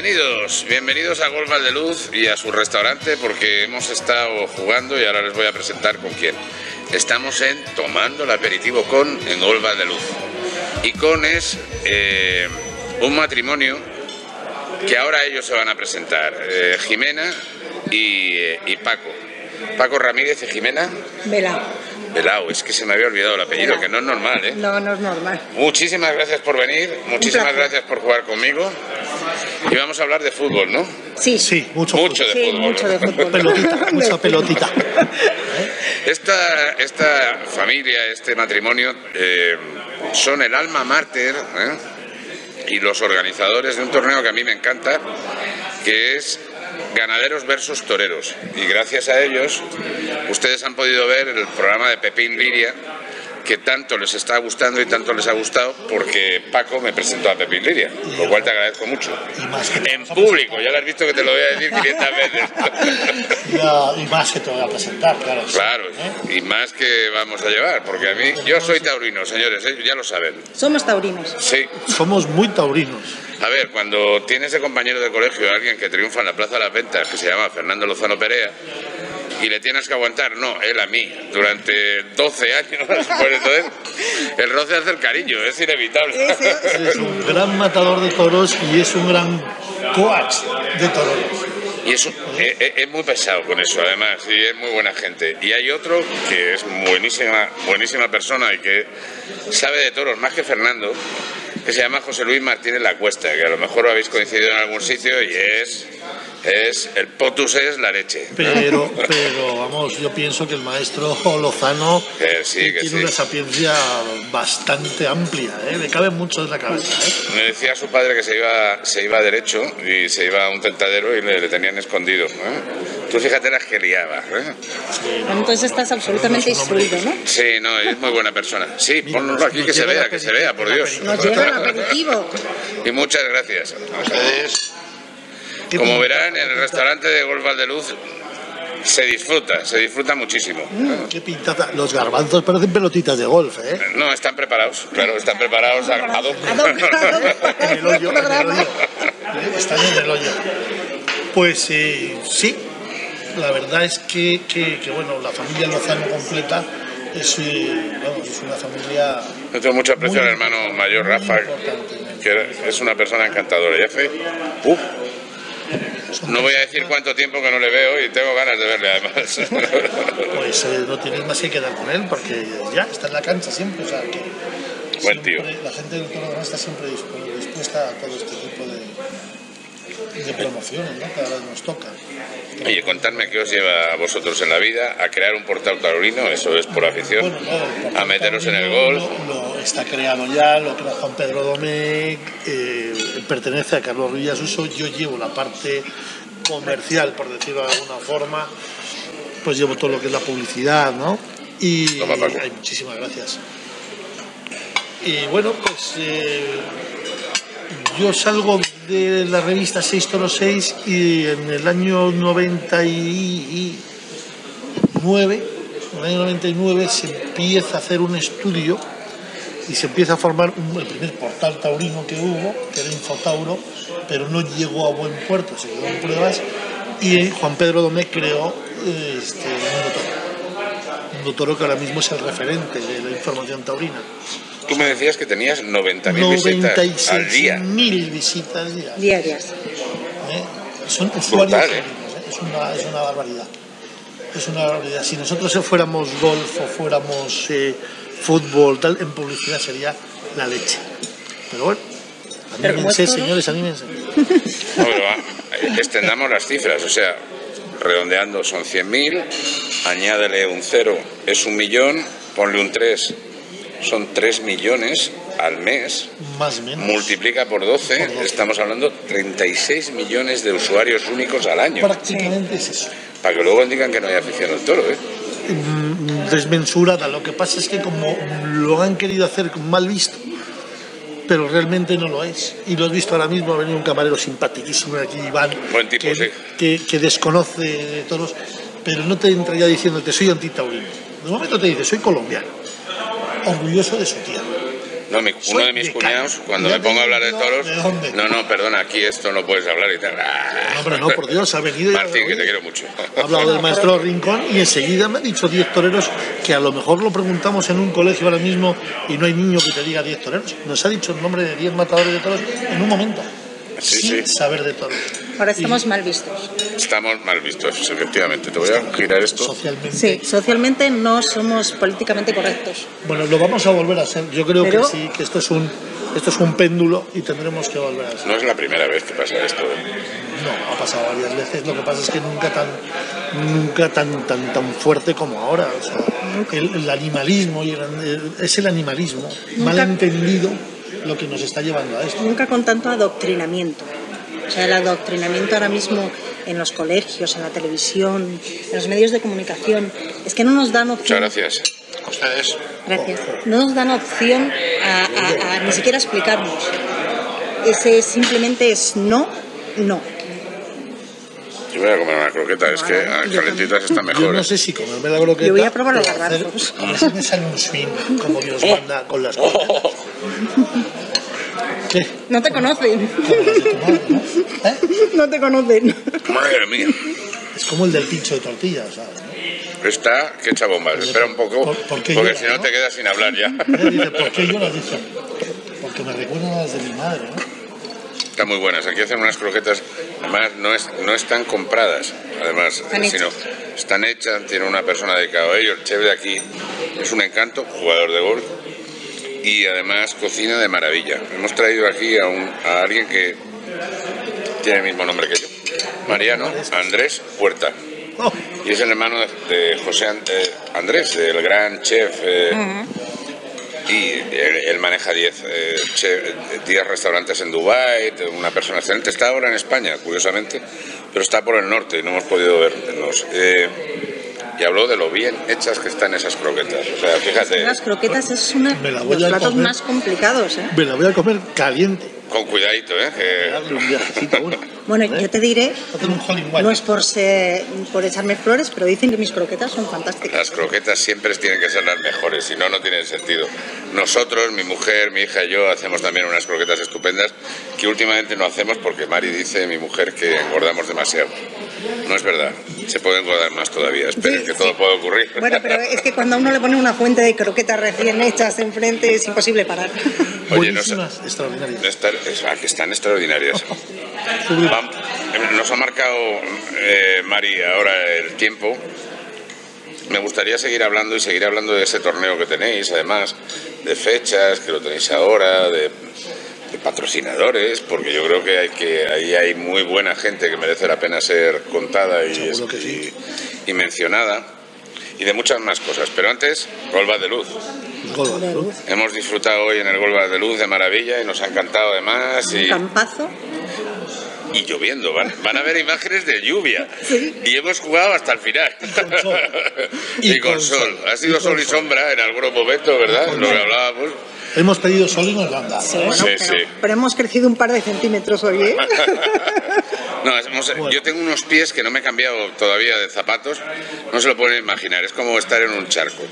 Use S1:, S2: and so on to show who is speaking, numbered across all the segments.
S1: Bienvenidos, bienvenidos a Golf de Luz y a su restaurante porque hemos estado jugando y ahora les voy a presentar con quién. Estamos en Tomando el Aperitivo con en Golf de Luz. Y con es eh, un matrimonio que ahora ellos se van a presentar, eh, Jimena y, eh, y Paco. Paco Ramírez y Jimena.
S2: Vela.
S1: Velao, es que se me había olvidado el apellido,
S2: Velao.
S1: que no es normal, ¿eh?
S2: No, no es normal.
S1: Muchísimas gracias por venir, muchísimas gracias por jugar conmigo. Y vamos a hablar de fútbol, ¿no?
S2: Sí.
S3: Sí, mucho,
S1: Mucho de
S2: Sí,
S1: fútbol.
S2: mucho de fútbol.
S3: Pelotita, mucha pelotita.
S1: Esta, esta familia, este matrimonio, eh, son el alma mater ¿eh? y los organizadores de un torneo que a mí me encanta, que es Ganaderos versus Toreros. Y gracias a ellos, ustedes han podido ver el programa de Pepín Liria, que tanto les está gustando y tanto les ha gustado, porque Paco me presentó a Pepín Liria, lo cual te agradezco mucho.
S3: Y más que te
S1: En público, ya lo has visto que te lo voy a decir 500 veces.
S3: y más que te voy a presentar, claro. sí.
S1: Claro,
S3: ¿Eh?
S1: y más que vamos a llevar, porque a mí, yo soy taurino, señores, ¿eh? ya lo saben.
S2: Somos taurinos.
S1: Sí,
S3: Somos muy taurinos.
S1: a ver, cuando tienes de compañero de colegio a alguien que triunfa en la Plaza de las Ventas, que se llama Fernando Lozano Perea, y le tienes que aguantar, no, él a mí, durante 12 años, pues entonces el roce hace el cariño, es inevitable.
S3: Es un gran matador de toros y es un gran coach de toros.
S1: Y es, un- e- e- es muy pesado con eso, además, y es muy buena gente. Y hay otro que es buenísima, buenísima persona y que sabe de toros más que Fernando, que se llama José Luis Martínez La Cuesta, que a lo mejor lo habéis coincidido en algún sitio y es, es el potus es la leche.
S3: Pero, pero vamos, yo pienso que el maestro Lozano
S1: Que sí, que
S3: tiene
S1: sí.
S3: una sapiencia bastante amplia, ¿eh? le cabe mucho en la cabeza. ¿eh?
S1: Me decía su padre que se iba, se iba derecho y se iba a un tentadero y le, le tenían escondido. ¿eh? Tú fíjate las que liaba. ¿eh?
S3: Sí, no.
S2: Entonces estás absolutamente
S3: un
S2: instruido, ¿no?
S1: Sí, no, es muy buena persona. Sí,
S3: Mira,
S1: ponlo aquí que se vea, que se vea, por Dios.
S2: Nos lleva el aperitivo.
S1: Y muchas gracias a ustedes.
S3: ¿Qué
S1: Como verán, en el restaurante de Golf Valdeluz se disfruta, se disfruta muchísimo.
S3: Qué pintaza. Los garbanzos parecen pelotitas de golf, ¿eh?
S1: No, están preparados, claro, están preparados a.
S3: En el hoyo, en el hoyo. Están en el hoyo. Pues eh, sí, la verdad es que, que- que, bueno, la familia Lozano completa es, eh, vamos, es una familia
S1: Yo tengo mucho aprecio al hermano mayor Rafa, que es una persona encantadora. Y hace, uf, no voy a decir cuánto tiempo que no le veo y tengo ganas de verle además.
S3: pues eh, no tienes más que quedar con él porque ya está en la cancha siempre. O sea, que
S1: Buen
S3: siempre-
S1: tío.
S3: La gente del Toro Grande está siempre dispu- dispuesta a todo este tipo de, de promociones, ¿no? Que ahora nos toca.
S1: Oye, contadme qué os lleva a vosotros en la vida a crear un portal taurino, eso es por afición,
S3: Bueno, no,
S1: a meteros en el golf.
S3: Lo, lo está creado ya, lo crea Juan Pedro Domecq, eh, pertenece a Carlos Ruiz Uso. Yo llevo la parte comercial, por decirlo de alguna forma, pues llevo todo lo que es la publicidad, ¿no? Y
S1: Toma,
S3: ay, muchísimas gracias. Y bueno, pues eh, yo salgo de la revista 6 Toro 6 y en el año 99, en el año 99 se empieza a hacer un estudio y se empieza a formar un- el primer portal taurino que hubo, que era Infotauro, pero no llegó a buen puerto, se quedó en pruebas y Juan Pedro Domé creó este, Mundo Toro. Mundo Toro que ahora mismo es el referente de la información taurina.
S1: Tú me decías que tenías 90.000 visitas al día.
S3: 96.000 visitas diarias.
S2: Diarias.
S3: ¿eh? Son usuarios
S1: Brutal, ¿eh?
S3: taurinos, ¿eh? Es, una, es una barbaridad. Es una barbaridad. Si nosotros fuéramos golf o fuéramos eh, fútbol, tal, en publicidad sería la leche. Pero bueno, anímense, señores, anímense.
S1: No, pero va, eh, extendamos las cifras, o sea, redondeando son 100.000, añádele un cero, es un millón, ponle un 3, son 3 millones al mes,
S3: Más o menos.
S1: multiplica por 12,
S3: Por 12.
S1: estamos hablando 36 millones de usuarios únicos al año.
S3: Prácticamente es eso.
S1: Para que luego digan que no hay afición al toro, ¿eh?
S3: Mm, Desmensurada. Lo que pasa es que como lo han querido hacer mal visto, pero realmente no lo es. Y lo has visto ahora mismo, ha venido un camarero simpaticísimo aquí, Iván,
S1: Buen tipo,
S3: que,
S1: sí.
S3: que, que desconoce de toros, pero no te entra ya diciéndote soy antitaurino. De momento te dice soy colombiano, orgulloso de su tierra.
S1: No, mi- uno de mis cuñados, cuando me pongo a hablar de toros,
S3: ¿de dónde?
S1: no, no, perdona, aquí esto no puedes hablar y tal.
S3: No, hombre, no, por Dios, ha venido y ha-
S1: Martín, que te quiero mucho.
S3: Ha hablado del maestro Rincón y enseguida me ha dicho 10 toreros que a lo mejor lo preguntamos en un colegio ahora mismo y no hay niño que te diga 10 toreros. Nos ha dicho el nombre de 10 matadores de toros en un momento,
S1: Sí,
S3: sin
S1: sí.
S3: saber de toros.
S2: Ahora estamos mal vistos.
S1: Estamos mal vistos, efectivamente. Te voy a girar esto.
S3: Socialmente.
S2: Sí, socialmente no somos políticamente correctos.
S3: Bueno, lo vamos a volver a hacer. Yo creo
S2: Pero-
S3: que sí, que esto es un esto es un péndulo y tendremos que volver a hacer.
S1: No es la primera vez que pasa esto. ¿eh?
S3: No, ha pasado varias veces. Lo que pasa es que nunca tan nunca tan tan tan fuerte como ahora. O sea, el, el animalismo y el- es el animalismo
S2: Nunca-
S3: mal entendido lo que nos está llevando a esto.
S2: Nunca con tanto adoctrinamiento. O sea, el adoctrinamiento ahora mismo en los colegios, en la televisión, en los medios de comunicación, es que no nos dan
S1: Muchas
S2: opción.
S1: gracias. A ustedes.
S2: Gracias. No nos dan opción a, a- a ni siquiera explicarnos. Ese simplemente es no, no.
S1: Yo voy a comer una croqueta, es que
S2: Yo
S1: calentitas están
S3: Yo
S1: mejores.
S3: no sé si comerme la croqueta.
S2: Yo voy a probar los garbanzos.
S3: A ver si me sale un swing como Dios manda con las croquetas. ¿Qué?
S2: No te conocen.
S3: ¿Eh?
S2: No te conocen.
S1: Madre mía.
S3: Es como el del pincho de tortilla, ¿sabes?
S1: Está que echa bombas. Espera un poco,
S3: ¿Por- por qué
S1: porque
S3: llora,
S1: si no
S3: no?
S1: te quedas sin hablar ya.
S3: Dice, ¿por qué lloras? Dice, porque me recuerdan a las de mi madre, ¿no?
S1: Están muy buenas. Aquí hacen unas croquetas, además no, es, no están compradas, además,
S2: Están
S1: sino
S2: hechas.
S1: están hechas, tiene una persona dedicada a ello. El chef de aquí es un encanto, jugador de golf y además cocina de maravilla. Hemos traído aquí a, un, a alguien que tiene el mismo nombre que yo, Mariano Andrés Puerta.
S3: Oh,
S1: Y es el hermano de, José eh, Andrés, el gran chef. eh, Y él, él maneja 10 eh, che- 10 restaurantes en Dubái, una persona excelente. Está ahora en España, curiosamente, pero está por el norte y no hemos podido vernos. Eh, y habló de lo bien hechas que están esas croquetas. O sea, fíjate,
S2: Las croquetas es uno de los platos
S3: comer.
S2: más complicados. ¿eh?
S3: me la voy a comer caliente.
S1: Con cuidadito, ¿eh?
S3: uno.
S2: Bueno,
S3: ¿Eh?
S2: yo te diré, no es por, ser- por echarme flores, pero dicen que mis croquetas son fantásticas.
S1: Las croquetas siempre tienen que ser las mejores, si no, no tienen sentido. Nosotros, mi mujer, mi hija y yo, hacemos también unas croquetas estupendas que últimamente no hacemos porque Mari dice, mi mujer, que engordamos demasiado. No es verdad, se puede engordar más todavía. Esperen
S2: Sí,
S1: que
S2: sí.
S1: todo puede ocurrir.
S2: Bueno, pero es que cuando a uno le pone una fuente de croquetas recién hechas enfrente es imposible parar.
S1: Oye, no
S3: extraordinarias.
S1: Estar- es- que están extraordinarias. Nos ha marcado eh, Mari ahora el tiempo. Me gustaría seguir hablando y seguir hablando de ese torneo que tenéis, además, de fechas, que lo tenéis ahora, de, de patrocinadores, porque yo creo que, hay que ahí hay muy buena gente que merece la pena ser contada y,
S3: Seguro que sí.
S1: y- y mencionada, y de muchas más cosas. Pero antes, Golbas de Luz.
S3: Golba,
S2: De luz.
S1: Hemos disfrutado hoy en el Golbas de Luz de maravilla y nos ha encantado además.
S2: Un
S1: Y,
S2: campazo.
S1: Y lloviendo, van, van a ver imágenes de lluvia.
S2: Sí.
S1: Y hemos jugado hasta el final.
S3: con sol.
S1: Y,
S3: Y
S1: con,
S3: con
S1: sol.
S3: sol.
S1: Ha sido
S3: Y
S1: sol y
S3: sol.
S1: sombra en algunos momentos, ¿verdad? Lo que hablábamos.
S3: Hemos pedido sol y nos lo han dado.
S2: Sí,
S3: ¿eh?
S2: bueno,
S1: Sí,
S2: pero,
S1: sí.
S2: pero hemos crecido un par de centímetros hoy, ¿eh?
S1: No, hemos-
S3: Bueno.
S1: yo tengo unos pies que no me he cambiado todavía de zapatos. No se lo pueden imaginar. Es como estar en un charco.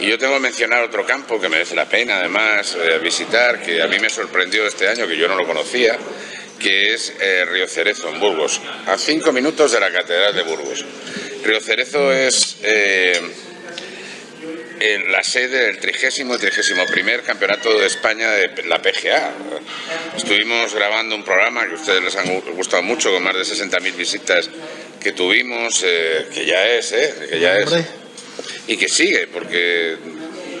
S1: Y yo tengo que mencionar otro campo que merece la pena, además, eh, visitar, que a mí me sorprendió este año, que yo no lo conocía, que es eh, Río Cerezo, en Burgos, a cinco minutos de la Catedral de Burgos. Río Cerezo es eh, en la sede del trigésimo y trigésimo primer campeonato de España de la PGA. Estuvimos grabando un programa que a ustedes les han gustado mucho, con más de 60.000 visitas que tuvimos, eh, que ya es, ¿eh? que ya es y que sigue, porque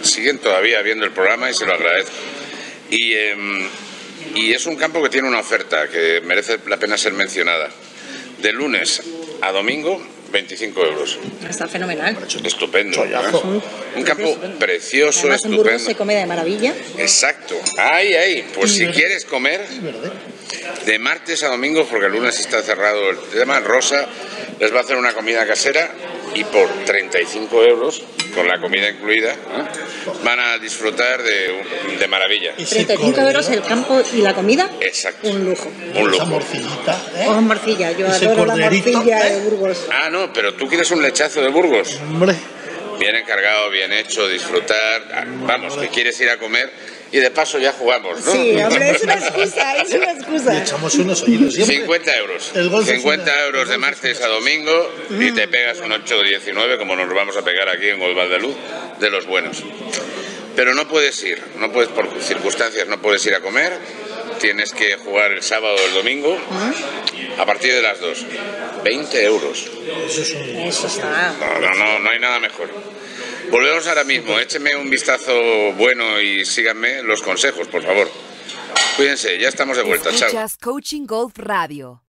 S1: siguen todavía viendo el programa y se lo agradezco. Y, em, y es un campo que tiene una oferta que merece la pena ser mencionada. De lunes a domingo, 25 euros.
S2: Está fenomenal.
S1: Estupendo. ¿eh? Un campo precioso,
S2: Además, en Burgos se
S1: estupendo.
S2: come de maravilla.
S1: Exacto. Ahí, ahí. Pues si quieres comer, de martes a domingo, porque el lunes está cerrado el tema, Rosa les va a hacer una comida casera y por 35 euros, con la comida incluida, ¿eh? van a disfrutar de, de maravilla.
S3: Ese
S2: 35
S3: cordero,
S2: euros el campo y la comida.
S1: Exacto.
S2: Un lujo.
S1: Un
S3: Esa
S1: lujo.
S3: morcillita, ¿eh?
S2: O morcilla, yo
S3: Ese
S2: adoro la
S3: corderito,
S2: morcilla
S3: ¿eh?
S2: de Burgos.
S1: Ah, no, pero tú quieres un lechazo de Burgos.
S3: Hombre,
S1: Bien encargado, bien hecho, disfrutar. Ah, Vamos, que quieres ir a comer y de paso ya jugamos, ¿no?
S2: Sí, hombre, es una excusa, es una excusa.
S3: Y echamos unos oídos siempre.
S1: 50 euros.
S3: El golf es
S1: 50
S3: una-
S1: euros
S3: el
S1: de martes a domingo y te pegas un 8 o 19 como nos vamos a pegar aquí en Golbal de Luz de los buenos. Pero no puedes ir, no puedes por circunstancias no puedes ir a comer, tienes que jugar el sábado o el domingo a partir de las 2. 20 euros.
S3: Eso es un...
S2: Eso está.
S1: No, no, no, no hay nada mejor. Volvemos ahora mismo, écheme un vistazo bueno y síganme los consejos, por favor. Cuídense, ya estamos de vuelta, chao.
S4: Coaching Golf Radio.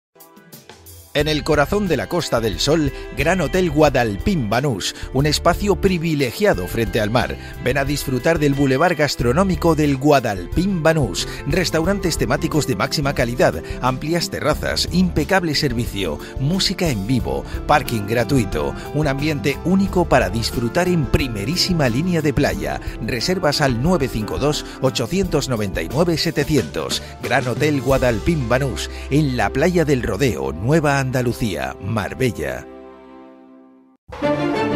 S5: En el corazón de la Costa del Sol, Gran Hotel Guadalpín Banús, un espacio privilegiado frente al mar. Ven a disfrutar del bulevar gastronómico del Guadalpín Banús, restaurantes temáticos de máxima calidad, amplias terrazas, impecable servicio, música en vivo, parking gratuito, un ambiente único para disfrutar en primerísima línea de playa. Reservas al 952 899 700. Gran Hotel Guadalpín Banús, en la playa del Rodeo, Nueva Andalucía, Marbella.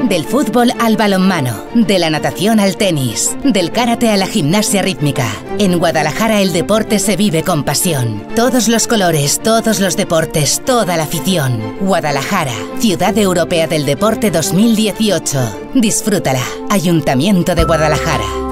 S6: Del fútbol al balonmano, de la natación al tenis, del karate a la gimnasia rítmica. En Guadalajara el deporte se vive con pasión. Todos los colores, todos los deportes, toda la afición. Guadalajara, Ciudad Europea del Deporte 2018. Disfrútala. Ayuntamiento de Guadalajara.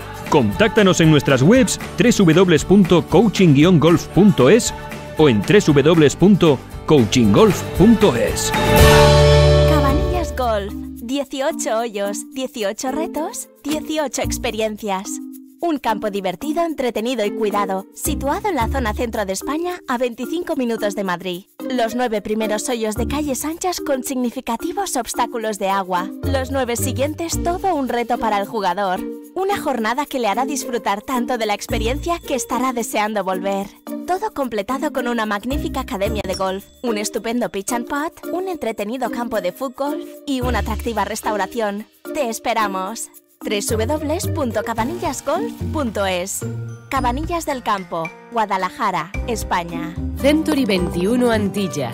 S7: Contáctanos en nuestras webs www.coaching-golf.es o en www.coachinggolf.es.
S8: Cabanillas Golf. 18 hoyos, 18 retos, 18 experiencias. Un campo divertido, entretenido y cuidado, situado en la zona centro de España a 25 minutos de Madrid. Los nueve primeros hoyos de calles anchas con significativos obstáculos de agua. Los nueve siguientes todo un reto para el jugador. Una jornada que le hará disfrutar tanto de la experiencia que estará deseando volver. Todo completado con una magnífica academia de golf, un estupendo pitch and putt, un entretenido campo de fútbol y una atractiva restauración. Te esperamos www.cabanillasgolf.es Cabanillas del Campo, Guadalajara, España.
S9: Century 21 Antilla.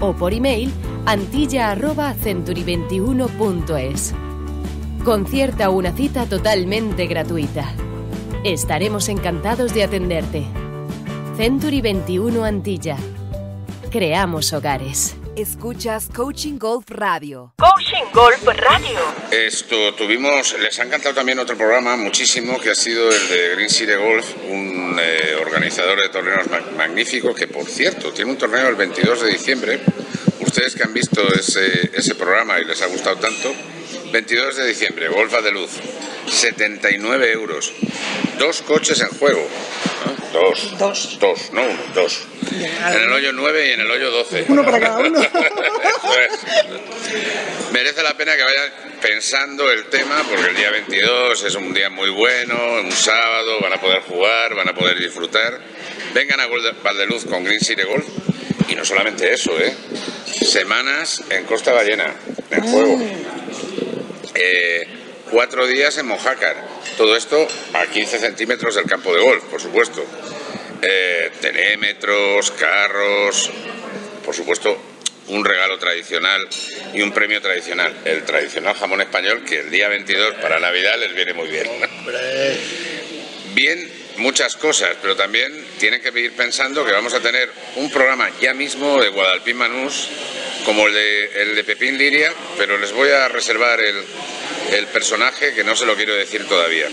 S9: o por email antilla@century21.es. Concierta una cita totalmente gratuita. Estaremos encantados de atenderte. Century 21 Antilla. Creamos hogares.
S4: Escuchas Coaching Golf Radio.
S10: Coaching Golf Radio.
S1: Esto tuvimos, les ha encantado también otro programa muchísimo que ha sido el de Green City Golf, un eh, organizador de torneos ma- magnífico que por cierto tiene un torneo el 22 de diciembre. Ustedes que han visto ese, ese programa y les ha gustado tanto, 22 de diciembre, Golfa de Luz, 79 euros, dos coches en juego, ¿no? dos,
S2: Dos.
S1: dos, no uno, dos, en el hoyo 9 y en el hoyo 12.
S2: Uno para cada uno.
S1: Es. Merece la pena que vayan pensando el tema porque el día 22 es un día muy bueno, un sábado, van a poder jugar, van a poder disfrutar. Vengan a Valdeluz con Green City Golf y no solamente eso, ¿eh? Semanas en Costa Ballena, en juego. Eh, cuatro días en Mojácar. Todo esto a 15 centímetros del campo de golf, por supuesto. Eh, telémetros, carros, por supuesto, un regalo tradicional y un premio tradicional. El tradicional jamón español que el día 22 para Navidad les viene muy bien. Bien, muchas cosas, pero también tienen que ir pensando que vamos a tener un programa ya mismo de Guadalpín Manús como el de, el de Pepín Liria, pero les voy a reservar el, el personaje que no se lo quiero decir todavía.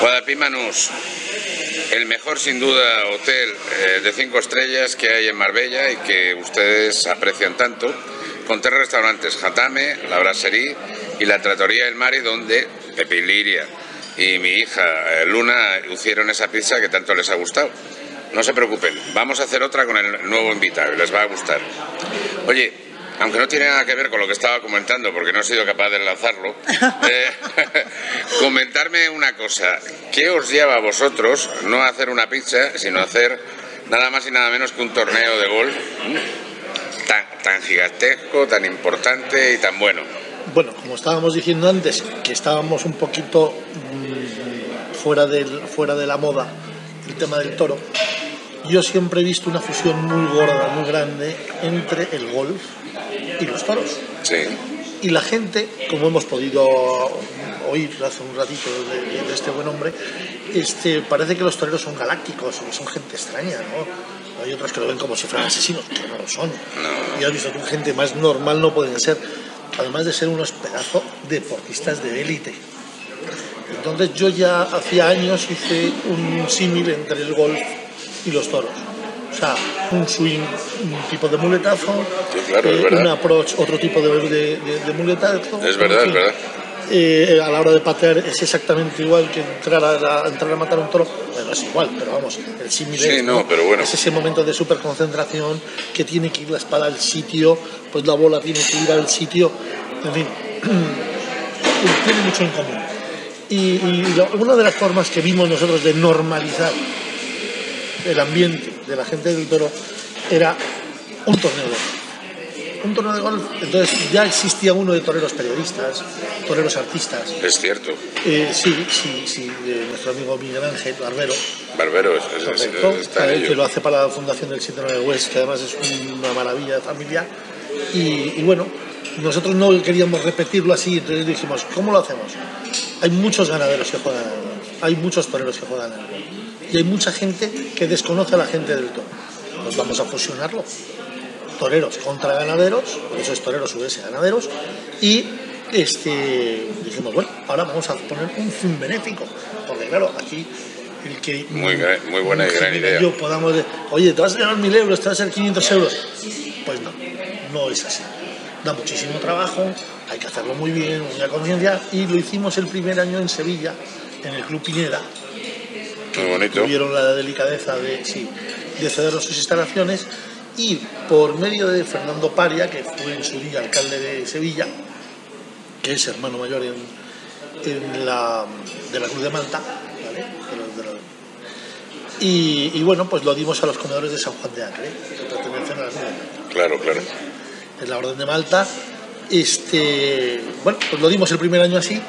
S1: Guadalpín Manús, el mejor sin duda hotel eh, de cinco estrellas que hay en Marbella y que ustedes aprecian tanto, con tres restaurantes, Jatame, la Brasserie y la Tratoría del Mari, donde Pepín Liria y mi hija eh, Luna hicieron esa pizza que tanto les ha gustado. No se preocupen, vamos a hacer otra con el nuevo invitado, les va a gustar. Oye, aunque no tiene nada que ver con lo que estaba comentando, porque no he sido capaz de enlazarlo, eh, comentarme una cosa. ¿Qué os lleva a vosotros no a hacer una pizza, sino a hacer nada más y nada menos que un torneo de golf tan, tan gigantesco, tan importante y tan bueno?
S3: Bueno, como estábamos diciendo antes, que estábamos un poquito mm, fuera, del, fuera de la moda, el tema del toro, yo siempre he visto una fusión muy gorda, muy grande entre el golf y los toros.
S1: Sí.
S3: Y la gente, como hemos podido oír hace un ratito de, de este buen hombre, este, parece que los toreros son galácticos, son gente extraña, ¿no? Hay otros que lo ven como si fueran asesinos, que no lo son. Y has visto que gente más normal no pueden ser, además de ser unos pedazos deportistas de élite. Entonces yo ya hacía años hice un símil entre el golf y los toros. O sea, un swing, un tipo de muletazo,
S1: Sí, claro,
S3: eh, un approach, otro tipo de, de, de- de muletazo.
S1: Es verdad, es verdad.
S3: Eh, a la hora de patear es exactamente igual que entrar a, la- entrar a matar un toro. Bueno, es igual, pero vamos, el símil
S1: Sí,
S3: es,
S1: no, pero bueno.
S3: es ese momento de superconcentración que tiene que ir la espada al sitio, pues la bola tiene que ir al sitio, en fin, tiene mucho en común. Y, y lo- una de las formas que vimos nosotros de normalizar el ambiente de la gente del toro era un torneo de golf. Un torneo de golf, entonces ya existía uno de toreros periodistas, toreros artistas.
S1: Es cierto.
S3: Eh, sí, sí, sí, de nuestro amigo Miguel Ángel Barbero,
S1: Barbero es, es- es- está
S3: eh, que lo hace para la Fundación del 79 West, que además es una maravilla de familia. Y, y bueno, nosotros no queríamos repetirlo así, entonces dijimos, ¿cómo lo hacemos? Hay muchos ganaderos que juegan al golf, hay muchos toreros que juegan al golf, y hay mucha gente que desconoce a la gente del toro. Pues vamos a fusionarlo. Toreros contra ganaderos, por eso es toreros subes ganaderos, y este, dijimos, bueno, ahora vamos a poner un fin benéfico, porque claro, aquí el que
S1: Muy muy buena y gran idea.
S3: Yo podamos de- oye, te vas a ganar mil euros, te vas a hacer 500 euros. Pues no, no es así. Da muchísimo trabajo, hay que hacerlo muy bien, muy a conciencia, y lo hicimos el primer año en Sevilla, en el Club Pineda.
S1: Muy bonito.
S3: Tuvieron la delicadeza de, sí, de cedernos sus instalaciones y por medio de Fernando Paria, que fue en su día alcalde de Sevilla, que es hermano mayor en, en la, de la Cruz de Malta, ¿vale? De los- de los- y, y bueno, pues lo dimos a los comedores de San Juan de Acre, que pertenecen a la Cruz de Malta
S1: Claro, claro.
S3: en la Orden de Malta. Este, bueno, pues lo dimos el primer año así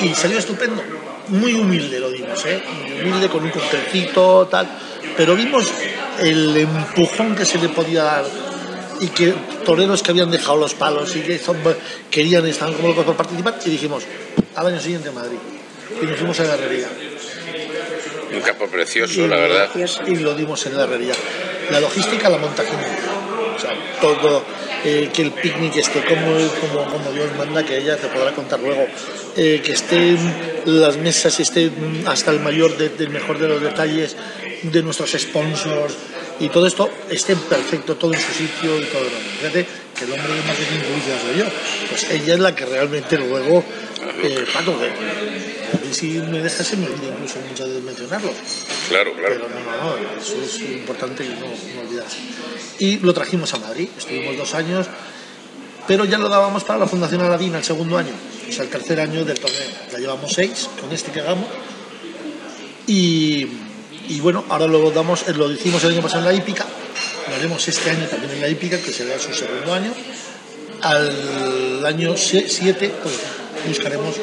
S3: y salió estupendo. Muy humilde lo dimos, ¿eh? Muy humilde, con un coctelcito, tal. Pero vimos el empujón que se le podía dar y que toreros que habían dejado los palos y que son- querían, estaban como locos por participar y dijimos, al año siguiente en Madrid. Y nos fuimos a la herrería.
S1: Un campo precioso,
S3: Y
S1: la verdad.
S3: Y lo dimos en la herrería. La logística la monta sea, todo, eh, que el picnic esté como, como, como Dios manda, que ella te podrá contar luego, eh, que estén las mesas, estén hasta el mayor, de- del mejor de los detalles, de nuestros sponsors, y todo esto esté perfecto, todo en su sitio y todo. Fíjate que el hombre de marketing publicidad soy yo. Pues ella es la que realmente luego, eh, que a mí si me dejas se me olvida incluso muchas veces mencionarlos.
S1: Claro, claro.
S3: Pero no, no, no, eso es importante que no, no olvidarse. Y lo trajimos a Madrid, estuvimos dos años, pero ya lo dábamos para la Fundación Aladina el segundo año, o sea, el tercer año del torneo. Ya llevamos seis con este que hagamos. Y, y bueno, ahora lo damos, lo hicimos el año pasado en la hípica, lo haremos este año también en la hípica, que será su segundo año. Al año 7 pues, buscaremos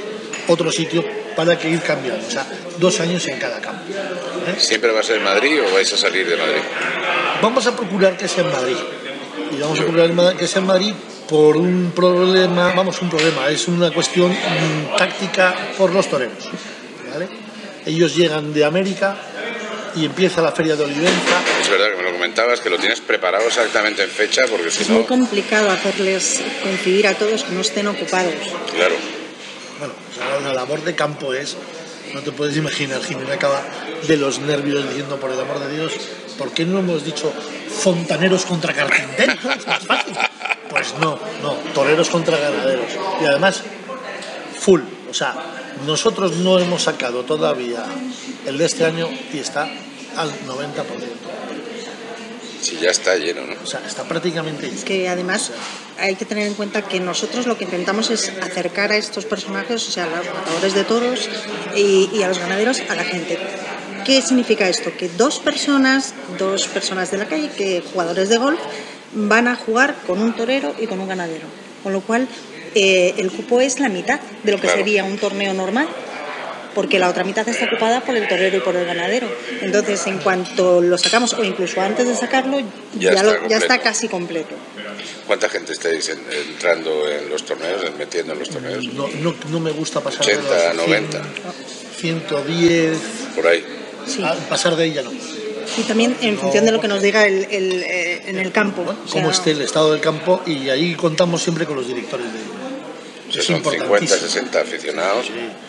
S3: otro sitio para que ir cambiando, o sea, dos años en cada campo. ¿eh?
S1: ¿Siempre va a ser en Madrid o vais a salir de Madrid?
S3: Vamos a procurar que sea en Madrid. y vamos a procurar que sea en Madrid por un problema, vamos, un problema, es una cuestión mm, táctica por los toreros. ¿vale? Ellos llegan de América y empieza la feria de Olivenza.
S1: Es verdad que me lo comentabas, que lo tienes preparado exactamente en fecha, porque si
S2: Es
S1: no...
S2: muy complicado hacerles coincidir a todos que no estén ocupados.
S1: Claro.
S3: Bueno, o sea, la labor de campo es, no te puedes imaginar, Jimena acaba de los nervios diciendo, por el amor de Dios, ¿por qué no hemos dicho fontaneros contra carpinteros? Pues no, no, toreros contra ganaderos. Y además, full. O sea, nosotros no hemos sacado todavía el de este año y está al 90%.
S1: Si ya está lleno, ¿no?
S3: O sea, está prácticamente
S2: Es que además hay que tener en cuenta que nosotros lo que intentamos es acercar a estos personajes, o sea, a los matadores de toros y, y a los ganaderos, a la gente. ¿Qué significa esto? Que dos personas, dos personas de la calle, que jugadores de golf, van a jugar con un torero y con un ganadero. Con lo cual, eh, el cupo es la mitad de lo que
S1: Claro.
S2: sería un torneo normal porque la otra mitad está ocupada por el torero y por el ganadero. Entonces, en cuanto lo sacamos, o incluso antes de sacarlo,
S1: Ya
S2: ya,
S1: está
S2: lo- ya
S1: completo.
S2: está casi completo.
S1: ¿Cuánta gente estáis en- entrando en los torneos, metiendo en los torneos?
S3: No, no, no me gusta pasar
S1: 80,
S3: de los
S1: 90.
S3: 110,
S1: Por ahí.
S2: Sí.
S3: a- pasar de ella no.
S2: Y también en función de lo que nos diga el, el, eh, en el campo. O sea,
S3: Cómo esté el estado del campo y ahí contamos siempre con los directores de
S1: O sea,
S3: Es
S1: son 50,
S3: importantísimo.
S1: 60 aficionados
S2: claro.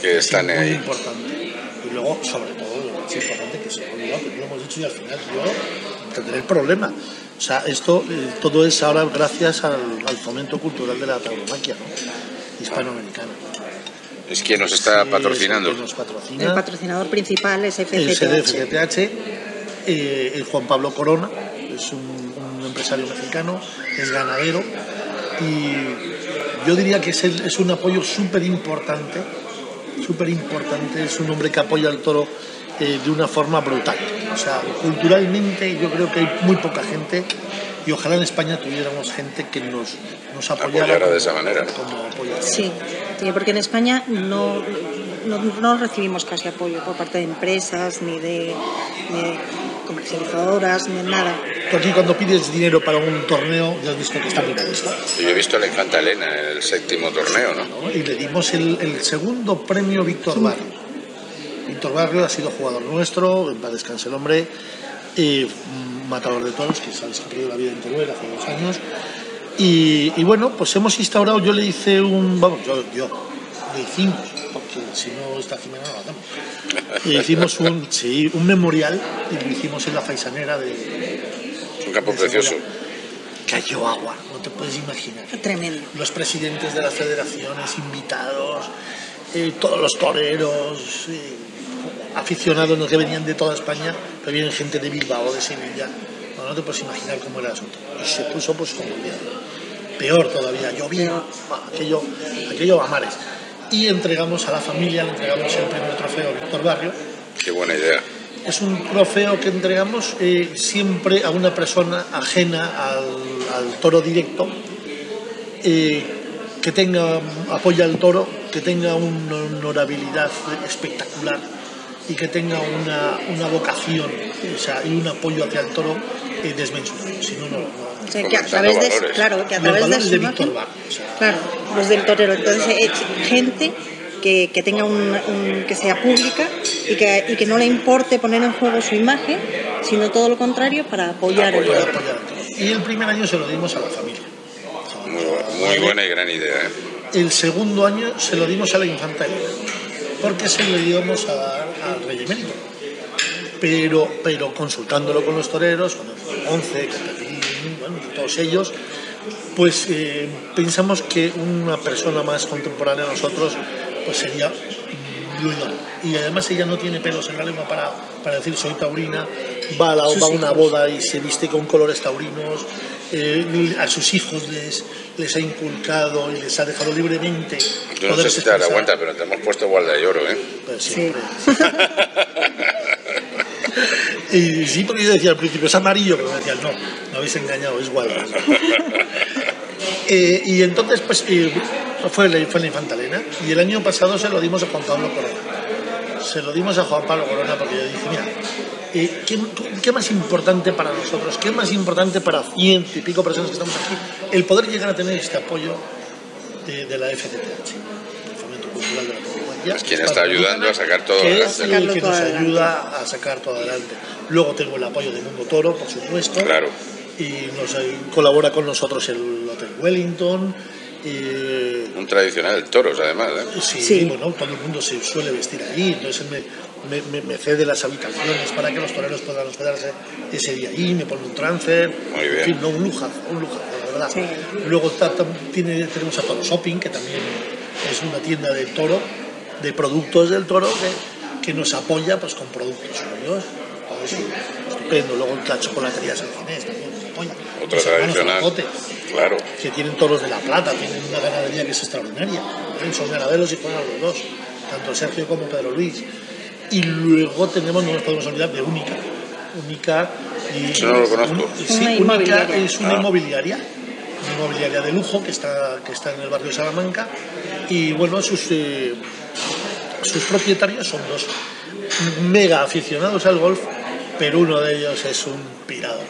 S1: Que
S3: Es
S1: están
S3: muy
S1: ahí.
S3: importante. Y luego, sobre todo, lo más importante que se ha olvidado, que no lo hemos dicho y al final yo tendré el problema. O sea, esto, eh, todo es ahora gracias al, al fomento cultural de la tauromaquia, ¿no? Hispanoamericana.
S1: Es quien nos está
S3: Sí,
S1: patrocinando.
S3: es el nos patrocina.
S2: El patrocinador principal es
S3: el
S2: FCTH.
S3: CDFTH, eh, el Juan Pablo Corona, es un, un empresario mexicano, es ganadero y yo diría que es, el- es un apoyo súper importante, súper importante, es un hombre que apoya al toro eh, de una forma brutal. O sea, culturalmente yo creo que hay muy poca gente y ojalá en España tuviéramos gente que nos, nos apoyara.
S1: Apoyara de esa manera.
S3: como.
S2: Sí, sí, porque en España no, no, no recibimos casi apoyo por parte de empresas, ni de, ni de comercializadoras, ni nada.
S3: Tú aquí cuando pides dinero para un torneo ya has visto que está muy caro.
S1: Yo he visto a la Infanta Elena en el séptimo torneo, ¿no?
S3: ¿no? y le dimos el, el segundo premio Víctor Barrio. Víctor Barrio ha sido jugador nuestro, en paz descanse el hombre, y matador de toros, que sabes que perdió la vida en Teruel hace dos años. Y, y bueno, pues hemos instaurado, yo le hice un, vamos, yo, yo le hicimos, si no está Jimena no lo hacemos. Le hicimos un, sí, un memorial y lo hicimos en la faisanera de,
S1: Es un campo
S3: de
S1: precioso.
S3: Cayó agua, no te puedes imaginar
S2: Tremendo.
S3: los presidentes de las federaciones invitados, eh, todos los toreros, eh, aficionados que venían de toda España, pero vienen gente de Bilbao, de Sevilla. No, no te puedes imaginar cómo era el asunto. Y se puso pues como. Peor todavía, llovía, aquello, aquello a mares. Y entregamos a la familia, le entregamos el primer trofeo a Víctor Barrio.
S1: Qué buena idea.
S3: Es un trofeo que entregamos eh, siempre a una persona ajena al, al toro directo, eh, que tenga apoya al toro, que tenga una honorabilidad espectacular y que tenga una, una vocación o sea, y un apoyo hacia el toro eh, desmensurado. Si no, no, no.
S2: O sea, que a través de,
S1: valores.
S2: claro, que a
S3: Los
S2: través de
S3: valores
S2: su
S3: de
S2: imagen-
S3: Barrio, o sea,
S2: Claro, los del torero. Entonces, eh, gente que, que tenga un, un- que sea pública y que, y que no le importe poner en juego su imagen, sino todo lo contrario para apoyar el
S1: Apoyar.
S2: toro.
S3: apoyar al toro. Y el primer año se lo dimos a la familia.
S1: Muy, muy buena y gran idea. ¿eh?
S3: El segundo año se lo dimos a la infanta Elena, porque se lo íbamos a dar al rey emérito. Pero, pero consultándolo con los toreros, con el 11, con Pepín, bueno, todos ellos, pues eh, pensamos que una persona más contemporánea a nosotros pues sería lo. Y además ella no tiene pelos en la lengua para, para decir soy taurina, va a, la- va a una
S2: hijos.
S3: boda y se viste con colores taurinos, eh, a sus hijos les, les ha inculcado y les ha dejado libremente
S1: Yo no sé si te cuenta, pero te hemos puesto igual de oro, ¿eh?
S3: Pues
S2: Sí.
S3: siempre. y sí, porque yo decía al principio, es amarillo, pero me decían, no, me habéis engañado, es guay. Eh, y entonces, pues, eh, fue, la, fue la Infanta Elena. Y el año pasado se lo dimos a Juan Pablo Corona. se lo dimos a Juan Pablo Corona porque yo dije, mira, eh, ¿qué, qué más importante para nosotros? ¿Qué más importante para ciento y pico personas que estamos aquí? El poder llegar a tener este apoyo de, de la FCTH, el Fomento Cultural de la Tecnología.
S1: Es quien está ayudando a sacar todo
S3: que es
S1: adelante.
S3: el que nos ayuda a sacar todo adelante. Luego tengo el apoyo de Mundo Toro, por supuesto.
S1: Claro.
S3: Y nos eh, colabora con nosotros el Hotel Wellington. eh,
S1: Un tradicional del toros, además. ¿eh?
S3: Sí, bueno, todo el mundo se suele vestir allí, entonces él me, me, me- me cede las habitaciones para que los toreros puedan hospedarse ese día allí, me pone un trance,
S1: Muy bien.
S3: en fin, no, un lujazo, un lujazo, la verdad.
S2: Sí.
S3: Luego está- tam- tiene, tenemos a Toro Shopping, que también es una tienda del toro, de productos del toro, que, que nos apoya pues con productos suyos. Todo eso, estupendo. Luego la chocolatería San Ginés también nos apoya. Los hermanos
S1: tradicional. Claro.
S3: que tienen toros de la plata, tienen una ganadería que es extraordinaria. Son ganaderos y juegan los dos, tanto Sergio como Pedro Luis. Y luego tenemos, no nos podemos olvidar de Única. Única y
S1: Eso no lo conozco.
S3: un- sí,
S2: Una
S3: Única
S2: inmobiliaria.
S3: es una
S1: Ah.
S3: inmobiliaria, una inmobiliaria de lujo que está, que está en el barrio de Salamanca. Y bueno, sus, eh, sus propietarios son dos mega aficionados al golf, pero uno de ellos es un pirado.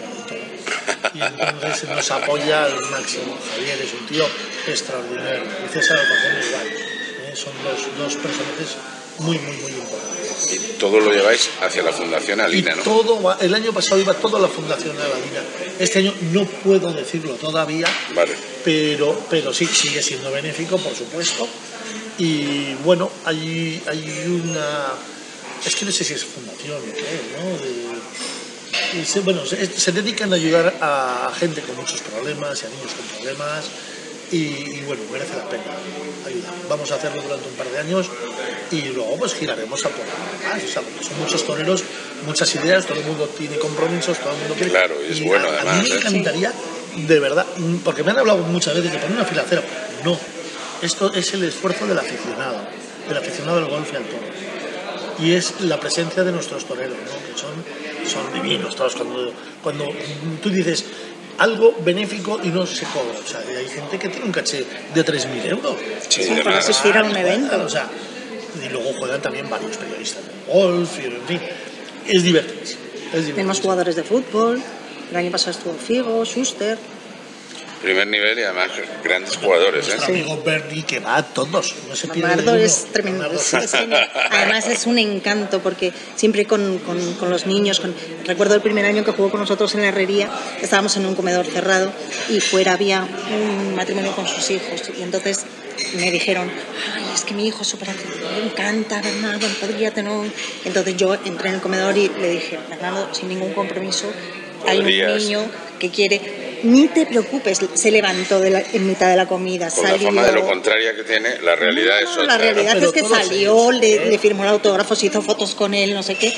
S3: Y entonces nos apoya al máximo. Javier es un tío extraordinario. Y César Alpacón igual. ¿eh? Son dos, dos personajes muy, muy, muy importantes.
S1: Y todo lo lleváis hacia la Fundación Alina, ¿no?
S3: todo va- el año pasado iba toda la Fundación Aladina. Este año no puedo decirlo todavía,
S1: Vale.
S3: pero, pero sí, sigue siendo benéfico, por supuesto. Y bueno, hay, hay una. Es que no sé si es fundación o qué, ¿no? De- bueno, se, se dedican a ayudar a gente con muchos problemas y a niños con problemas. Y, y bueno, merece la pena ayudar. Vamos a hacerlo durante un par de años y luego pues giraremos a por más. O sea, son muchos toreros, muchas ideas, todo el mundo tiene compromisos, todo el mundo quiere.
S1: Claro, y es bueno,
S3: a, a
S1: además,
S3: mí me
S1: ¿eh?
S3: encantaría, de verdad, mm, porque me han hablado muchas veces de poner una fila cero. No, esto es el esfuerzo del aficionado, del aficionado al golf y al toro. Y es la presencia de nuestros toreros, ¿no? que son, son divinos todos. Cuando, cuando mm, tú dices algo benéfico y no se cobra, o sea, hay gente que tiene un caché de 3.000 euros.
S1: Sí,
S2: Sí, para asistir a un evento.
S3: O sea, y luego juegan también varios periodistas de golf, y, en fin, es divertido. Es
S2: Tenemos jugadores de fútbol. El año pasado estuvo Figo, Schuster.
S1: Primer nivel y además grandes jugadores, ¿eh?
S3: Nuestro amigo Bernie que va a todos. No se
S2: es tremendo. Es- además es un encanto porque siempre con, con- con los niños, con, recuerdo el primer año que jugó con nosotros en la herrería, estábamos en un comedor cerrado y fuera había un matrimonio con sus hijos y entonces me dijeron, ay, es que mi hijo es súper le encanta Bernardo, podría tener un... Entonces yo entré en el comedor y le dije, Bernardo, sin ningún compromiso, hay un niño que quiere... Ni te preocupes, se levantó de la- en mitad de la comida,
S1: Con la
S2: salió...
S1: fama de lo contraria que tiene, la realidad es
S2: No,
S1: otra.
S2: La realidad
S3: Pero
S2: es que salió, le, le firmó el autógrafo, se hizo fotos con él, no sé qué.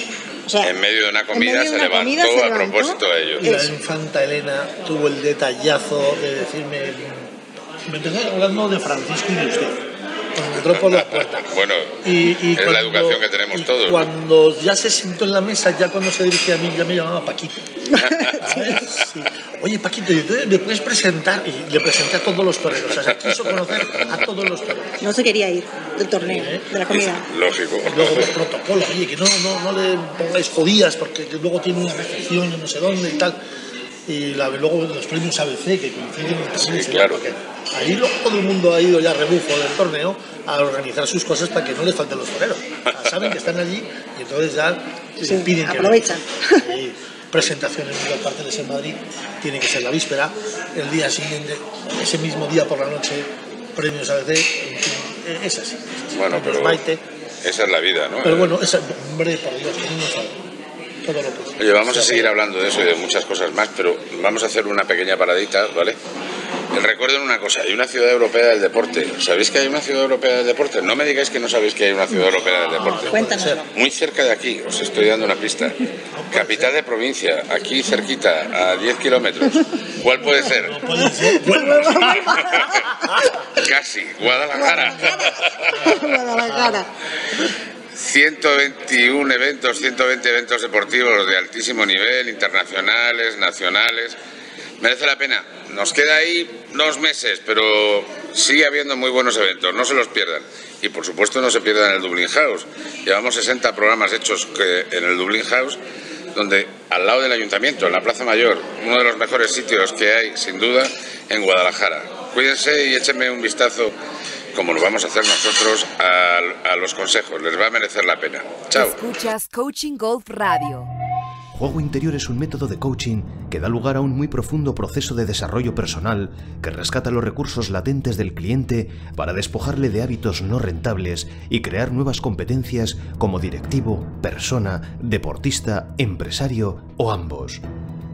S2: O sea,
S1: En medio de una comida
S2: de
S1: se
S2: una
S1: levantó
S2: comida se
S1: a
S2: levantó.
S1: propósito de ellos.
S3: Y la infanta Elena tuvo el detallazo de decirme, me empezó hablando de Francisco y de usted, cuando entró por la puerta.
S1: Bueno,
S3: Y, y
S1: es la educación que tenemos
S3: y
S1: todos, ¿no?
S3: Cuando ya se sentó en la mesa, ya cuando se dirigía a mí, ya me llamaba Paquito. ¿Sabes? Sí. Oye, Paquito, ¿y entonces ¿me puedes presentar? Y le presenté a todos los toreros. O sea, quiso conocer a todos los toreros.
S2: No se quería ir del torneo, de la comida.
S1: lógico.
S3: Luego por protocolo, oye, que no, no, no le pongáis jodías porque que luego tiene una recepción en no sé dónde y tal. Y la- luego los premios ABC que coinciden en
S1: Sí, claro.
S3: porque ahí lo- todo el mundo ha ido ya a rebufo del torneo a organizar sus cosas para que no les falten los toreros. Sea, saben que están allí y entonces ya
S2: Sí,
S3: piden que
S2: aprovechan.
S3: Sí, presentaciones en carteles en Madrid, tiene que ser la víspera, el día siguiente, ese mismo día por la noche, premios ABC, en fin, es así.
S1: Bueno, pero
S3: Maite.
S1: esa es la vida, ¿no?
S3: Pero bueno, esa, hombre, por Dios, que no sabe todo lo que
S1: Oye, vamos a seguir hablando de eso y de muchas cosas más, pero vamos a hacer una pequeña paradita, ¿vale? Recuerden una cosa, hay una ciudad europea del deporte. ¿Sabéis que hay una ciudad europea del deporte? No me digáis que no sabéis que hay una ciudad europea del deporte.
S2: Cuéntanoslo.
S1: Muy cerca de aquí, os estoy dando una pista. Capital de provincia, aquí cerquita, a 10 kilómetros. ¿Cuál puede ser?
S3: Puede ser. Bueno,
S1: Casi, Guadalajara.
S2: Guadalajara.
S1: 121 eventos, 120 eventos deportivos de altísimo nivel, internacionales, nacionales. Merece la pena. Nos queda ahí dos meses, pero Sigue habiendo muy buenos eventos, no se los pierdan. Y por supuesto no se pierdan el Dublin House. Llevamos 60 programas hechos en el Dublin House, donde al lado del ayuntamiento, en la Plaza Mayor, uno de los mejores sitios que hay, sin duda, en Guadalajara. Cuídense y échenme un vistazo como lo vamos a hacer nosotros a, a, los consejos. Les va a merecer la pena. Chao.
S4: Escuchas Coaching Golf Radio.
S11: Juego interior es un método de coaching que da lugar a un muy profundo proceso de desarrollo personal que rescata los recursos latentes del cliente para despojarle de hábitos no rentables y crear nuevas competencias como directivo, persona, deportista, empresario o ambos.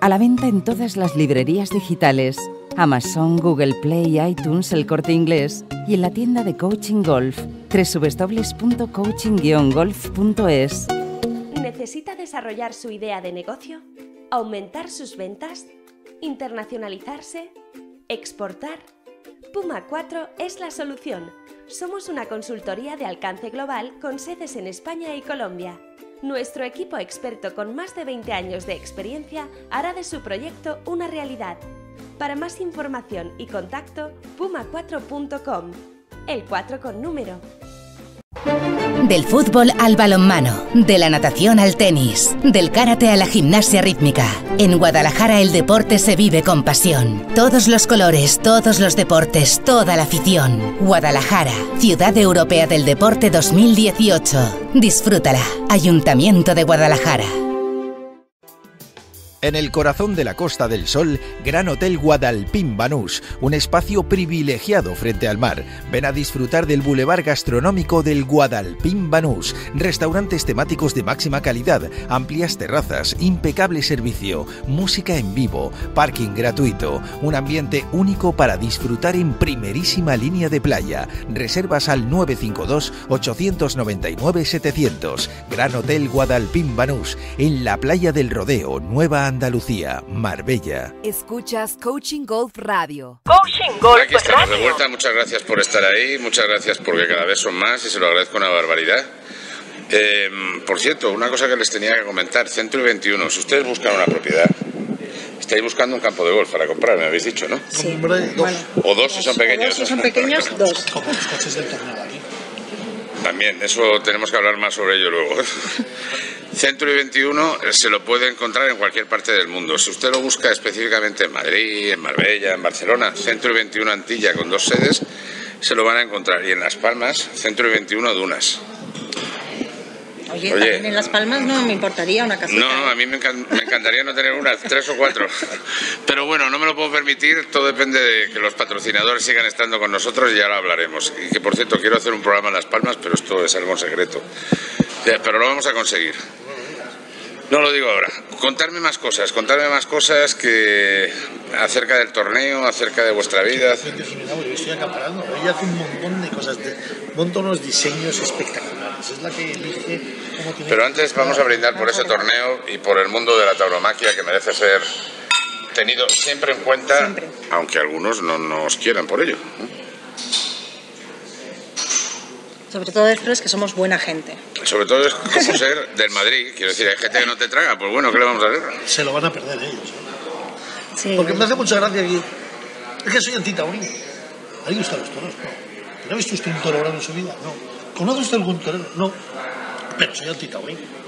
S6: A la venta en todas las librerías digitales. Amazon, Google Play, iTunes, El Corte Inglés y en la tienda de Coaching Golf www.coaching-golf.es.
S8: ¿Necesita desarrollar su idea de negocio? ¿Aumentar sus ventas? internacionalizarse, exportar. Puma 4 es la solución. Somos una consultoría de alcance global con sedes en España y Colombia. Nuestro equipo experto con más de 20 años de experiencia hará de su proyecto una realidad. Para más información y contacto, puma4.com. El 4 con número.
S6: Del fútbol al balonmano, de la natación al tenis, del karate a la gimnasia rítmica. En Guadalajara el deporte se vive con pasión. Todos los colores, todos los deportes, toda la afición. Guadalajara, Ciudad Europea del Deporte 2018. Disfrútala. Ayuntamiento de Guadalajara.
S5: En el corazón de la Costa del Sol, Gran Hotel Guadalpín Banús, un espacio privilegiado frente al mar. Ven a disfrutar del bulevar gastronómico del Guadalpín Banús, restaurantes temáticos de máxima calidad, amplias terrazas, impecable servicio, música en vivo, parking gratuito, un ambiente único para disfrutar en primerísima línea de playa. Reservas al 952 899 700. Gran Hotel Guadalpín Banús, en la playa del Rodeo, Nueva Andalucía, Marbella.
S4: Escuchas Coaching Golf Radio.
S10: Coaching Golf
S1: Aquí estamos
S10: Radio.
S1: de vuelta, muchas gracias por estar ahí, muchas gracias porque cada vez son más y se lo agradezco una barbaridad. Eh, por cierto, una cosa que les tenía que comentar, Centro 21, si ustedes buscan una propiedad, estáis buscando un campo de golf para comprar, me habéis dicho, ¿no?
S2: Sí,
S3: Hombre, dos.
S2: bueno.
S1: O dos si son pequeños.
S2: Si son pequeños, dos.
S3: Como los coches del torneo de aquí.
S1: También, eso tenemos que hablar más sobre ello luego. Centro y 21 se lo puede encontrar en cualquier parte del mundo. Si usted lo busca específicamente en Madrid, en Marbella, en Barcelona, Centro y 21 Antilla con dos sedes, se lo van a encontrar. Y en Las Palmas, Centro y 21 Dunas.
S2: Oye,
S1: Oye.
S2: también en Las Palmas no me importaría una casita.
S1: No, no, a mí me, encan- me encantaría no tener una, tres o cuatro. Pero bueno, no me lo puedo permitir, todo depende de que los patrocinadores sigan estando con nosotros y ya lo hablaremos. Y que por cierto, quiero hacer un programa en Las Palmas, pero esto es algo en secreto. Pero lo vamos a conseguir. No lo digo ahora. Contarme más cosas, contarme más cosas que acerca del torneo, acerca de vuestra vida.
S3: Estoy acaparando. Ella hace un montón de cosas, de, monta unos diseños espectaculares. Es la que elige cómo tiene
S1: Pero antes vamos a brindar por ese torneo y por el mundo de la tauromaquia que merece ser tenido siempre en cuenta,
S2: Siempre.
S1: aunque algunos no nos quieran por ello.
S2: Sobre todo deciros que somos buena gente.
S1: Sobre todo es como ser del Madrid. Quiero decir, hay gente que no te traga, pues bueno, ¿qué le vamos a hacer?
S3: Se lo van a perder ellos. ¿eh?
S2: Sí,
S3: Porque me hace mucha gracia que. Es que soy antitaurino. ¿A le gustan los toros? No. ¿Pero ha visto usted un toro bravo en su vida? No. ¿Conoce usted algún torero? No. Pero soy antitaurino.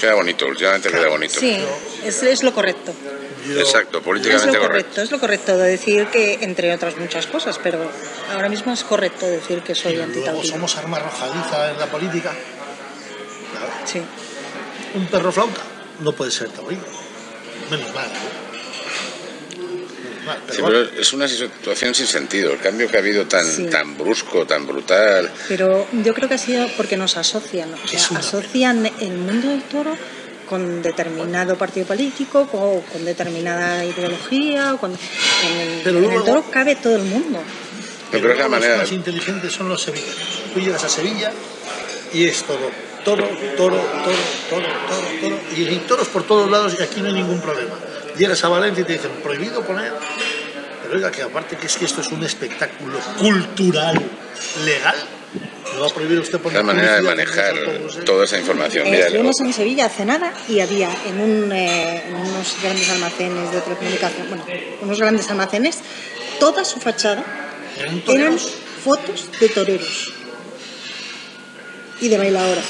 S1: Queda bonito, últimamente queda bonito.
S2: Sí, es, es lo correcto.
S1: Exacto,
S2: Es
S1: políticamente
S2: lo
S1: correcto.
S2: correcto, es lo correcto de decir que, entre otras muchas cosas, pero ahora mismo es correcto decir que soy antitaurino.
S3: somos arma arrojadiza en la política.
S2: Sí.
S3: Un perro flauta no puede ser taurino. Menos mal. ¿eh? Pero
S1: Sí, pero es una situación sin sentido. El cambio que ha habido tan,
S2: Sí.
S1: tan brusco, tan brutal.
S2: Pero yo creo que ha sido porque nos asocian, o sea, asocian el mundo del toro con determinado partido político o con determinada ideología o con, en, el,
S3: Pero
S2: en
S3: luego-
S2: el toro cabe todo el mundo.
S1: Yo creo que la manera.
S3: Los más inteligentes son los sevillanos. Tú llegas a Sevilla y es todo toro, toro, toro, toro, toro, toro. Y hay toros por todos lados y aquí no hay ningún problema. Llegas a Valencia y te dicen, prohibido poner. Pero oiga, que aparte que es que esto es un espectáculo cultural, legal, ¿no va a prohibir usted poner
S1: La manera de manejar toda esa información.
S2: Eh, estuvimos en Sevilla hace nada y había en, un, eh, en unos grandes almacenes de telecomunicación, bueno, unos grandes almacenes, toda su fachada
S3: Eran
S2: fotos de toreros y de bailadoras.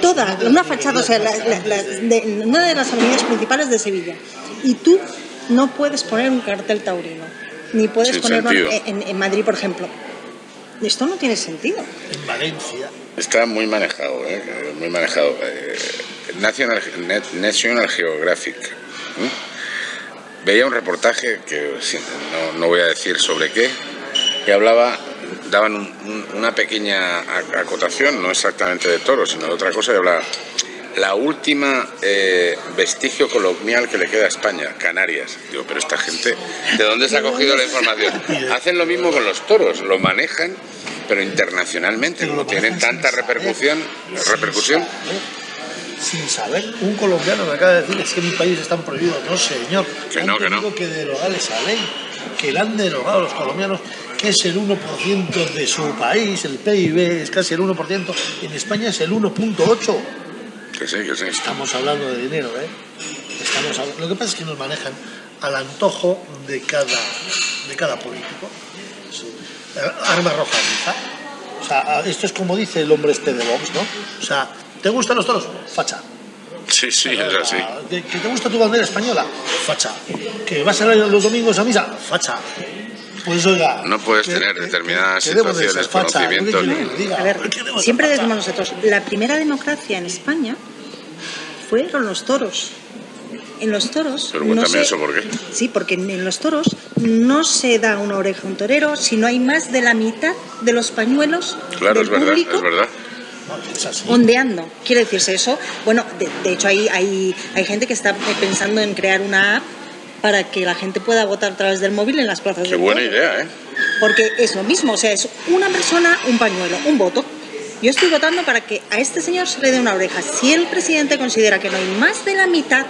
S2: Toda, una fachada, o sea, la- la- la- de, en una de las avenidas principales de Sevilla. Y tú no puedes poner un cartel taurino, ni puedes
S1: Sin
S2: ponerlo en, en Madrid, por ejemplo. Esto no tiene sentido.
S3: En Valencia.
S1: Está muy manejado, ¿eh? muy manejado. Eh, National, Geographic. ¿eh? Veía un reportaje que no, no voy a decir sobre qué, que hablaba, daban un- un- una pequeña ac- acotación, no exactamente de toros, sino de otra cosa, y hablaba la última eh, vestigio colonial que le queda a España, Canarias. Digo, pero esta gente, ¿de dónde se ha cogido la información? Hacen lo mismo con los toros, lo manejan, pero internacionalmente, como tienen tanta repercusión,
S3: sin
S1: repercusión,
S3: saber, Sin saber, un colombiano me acaba de decir es que en mi país están prohibidos. No, señor.
S1: Que no, que no.
S3: que derogar esa ley, que la han derogado los colombianos, que es el 1% de su país, el PIB es casi el 1%, en España es el 1.8%. Estamos hablando de dinero, ¿eh? Estamos Lo que pasa es que nos manejan al antojo de cada, de cada político. Sí. Eh, Arma arrojadiza. O sea, esto es como dice el hombre este de Vox, ¿no? O sea, ¿te gustan los toros? Facha.
S1: Sí, sí, es así.
S3: ¿Que, que te gusta tu bandera española? Facha. ¿Que vas a ir los domingos a misa? Facha. Pues oiga.
S1: No puedes
S3: que-
S1: tener
S3: que-
S1: determinadas
S3: que
S1: situaciones, conocimientos.
S2: A ver,
S3: ¿Qué debo de ser
S2: siempre decimos nosotros, la primera democracia en España fueron los toros. En los toros.
S1: Pero
S2: no
S1: cuéntame
S2: se-
S1: eso, ¿por qué?
S2: Sí, porque en los toros no se da una oreja a un torero si no hay más de la mitad de los pañuelos
S1: Claro,
S2: del
S1: es verdad,
S2: público
S1: es verdad.
S2: Ondeando. Quiere decirse eso. Bueno, de, de hecho hay, hay, hay gente que está pensando en crear una app para que la gente pueda votar a través del móvil en las plazas
S1: Qué
S2: de
S1: buena idea, ¿eh?
S2: Porque es lo mismo, o sea, es una persona, un pañuelo, un voto. Yo estoy votando para que a este señor se le dé una oreja. Si el presidente considera que no hay más de la mitad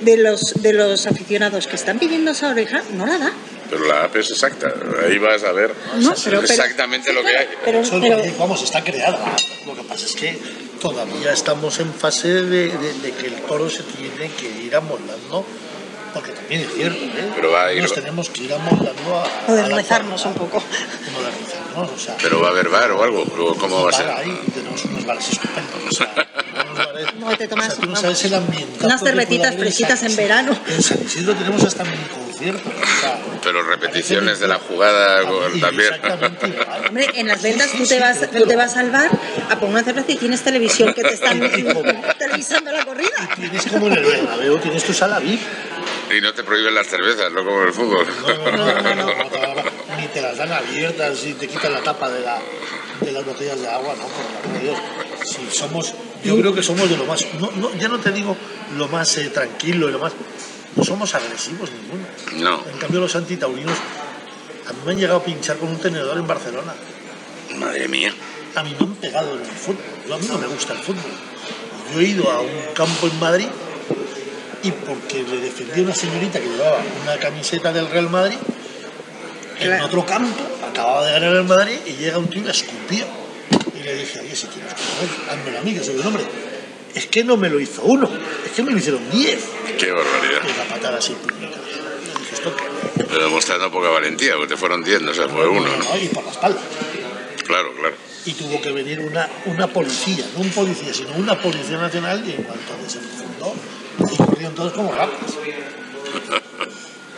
S2: de los, de los aficionados que están pidiendo esa oreja, no la da.
S1: Pero la app es exacta. Ahí vas a ver
S2: No, pero- pero-
S1: exactamente lo que hay.
S2: Pero, pero-
S3: vamos, está creada. Lo que pasa es que todavía estamos en fase de, de- de que el toro se tiene que ir amoldando, también es cierto, ¿eh?
S1: Pero va a ir-
S3: Nos tenemos que ir amoldando a,
S2: modernizarnos un poco.
S3: Modernizarnos, o sea,
S1: Pero va a haber bar o algo. ¿o ¿Cómo va a ser?
S3: ahí y tenemos unos bares estupendos. O sea, unos bares-
S2: No, te tomas
S3: o sea, tú no sabes el ambiente.
S2: unas cervecitas fresquitas en verano.
S3: En San Isidro tenemos hasta mini concierto. O sea,
S1: Pero repeticiones de la jugada también.
S2: Hombre, en las ventas tú te vas, tú te vas al bar a poner una cerveza y tienes televisión que te están televisando la corrida.
S3: Tienes como en el Bernabéu, tienes tu sala VIP.
S1: Y no te prohíben las cervezas, no como el fútbol.
S3: No, no, no, no, ni te las dan abiertas y te quitan la tapa de, la, de las botellas de agua, no, por amor de Dios. Si somos, yo creo que somos de lo más, no, no, ya no te digo lo más eh, tranquilo y lo más, no somos agresivos ninguno.
S1: No,
S3: En cambio los antitaurinos, a mí me han llegado a pinchar con un tenedor en Barcelona.
S1: madre mía.
S3: A mí me han pegado en el fútbol. A mí no me gusta el fútbol. Yo he ido a un campo en Madrid y porque le defendí a una señorita que llevaba una camiseta del Real Madrid, en
S2: Claro.
S3: otro campo, acababa de ganar el Madrid y llega un tío y la escupió. Y le dije, oye, si quieres comer, házmelo a mí, que soy un hombre. Es que no me lo hizo uno, es que me lo hicieron diez.
S1: Qué barbaridad.
S3: Y la patada así puñetas. Le dije, esto qué?
S1: Pero demostrando poca valentía, porque te fueron 10, no sé, fue uno, ¿no?
S3: Y por la espalda.
S1: Claro, claro.
S3: y tuvo que venir una, una policía, no un policía, sino una policía nacional y en cuanto desenfundó, y corrieron todos como ratas.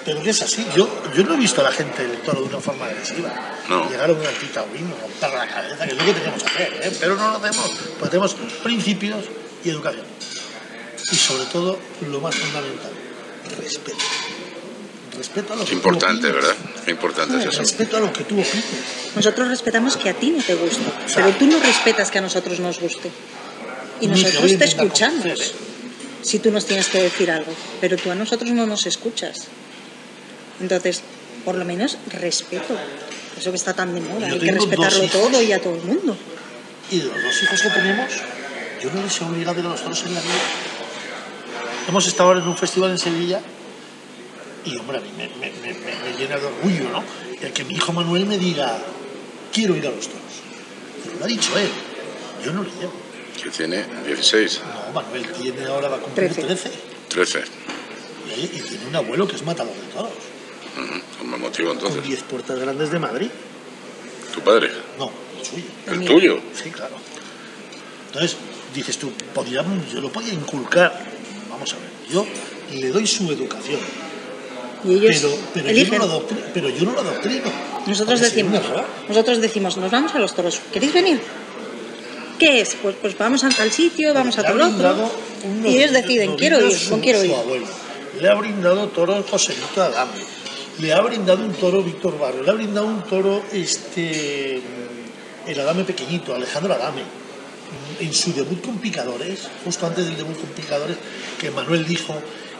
S3: Pero que es así, yo, yo no he visto a la gente del toro de una forma agresiva.
S1: No.
S3: Llegar a un antitaurino, romper la cabeza, que es lo que tenemos que hacer, ¿eh? pero no lo hacemos, porque tenemos principios y educación. Y sobre todo, lo más fundamental, respeto. respeto a lo que
S1: Importante,
S3: tú.
S1: ¿verdad? Importante es eso.
S3: Respeto a lo que tú opines.
S2: Nosotros respetamos que a ti no te guste, pero tú no respetas que a nosotros nos guste. Y nosotros te escuchamos si tú nos tienes que decir algo, pero tú a nosotros no nos escuchas. Entonces, por lo menos respeto. Eso que está tan de moda,
S3: Yo
S2: hay que
S3: dos
S2: respetarlo todo y a todo el mundo.
S3: Y de los dos hijos que tenemos, yo no les he obligado a los toros en la vida. Hemos estado ahora en un festival en Sevilla y, hombre, a mí me, me- me- me- me llena de orgullo, ¿no? El que mi hijo Manuel me diga, quiero ir a los toros. Pero lo ha dicho él, yo no le llevo.
S1: Que tiene 16,
S3: No, Manuel tiene ahora, va a cumplir
S2: Trece.
S3: 13.
S1: 13.
S3: Y, y tiene un abuelo que es matador de toros,
S1: Con más motivo
S3: con
S1: entonces.
S3: 10 puertas grandes de Madrid.
S1: ¿Tu padre?
S3: No, el suyo.
S1: ¿El tuyo?
S3: Sí, claro. Entonces, dices tú, podría, yo lo podía inculcar. Vamos a ver, yo le doy su educación,
S2: Y ellos
S3: pero, pero, yo no lo pero yo no lo adoctrino.
S2: Nosotros decimos, nosotros decimos, nos vamos a los toros. ¿Queréis venir? ¿Qué es? Pues, pues vamos a tal sitio, vamos a tal otro. Y ellos deciden, quiero ir, no quiero ir.
S3: abuelo. Le ha brindado toro Joselito Adame. Le ha brindado un toro Víctor Barrio. Le ha brindado un toro este el Adame pequeñito, Alejandro Adame. En su debut con picadores, justo antes del debut con picadores, que Manuel dijo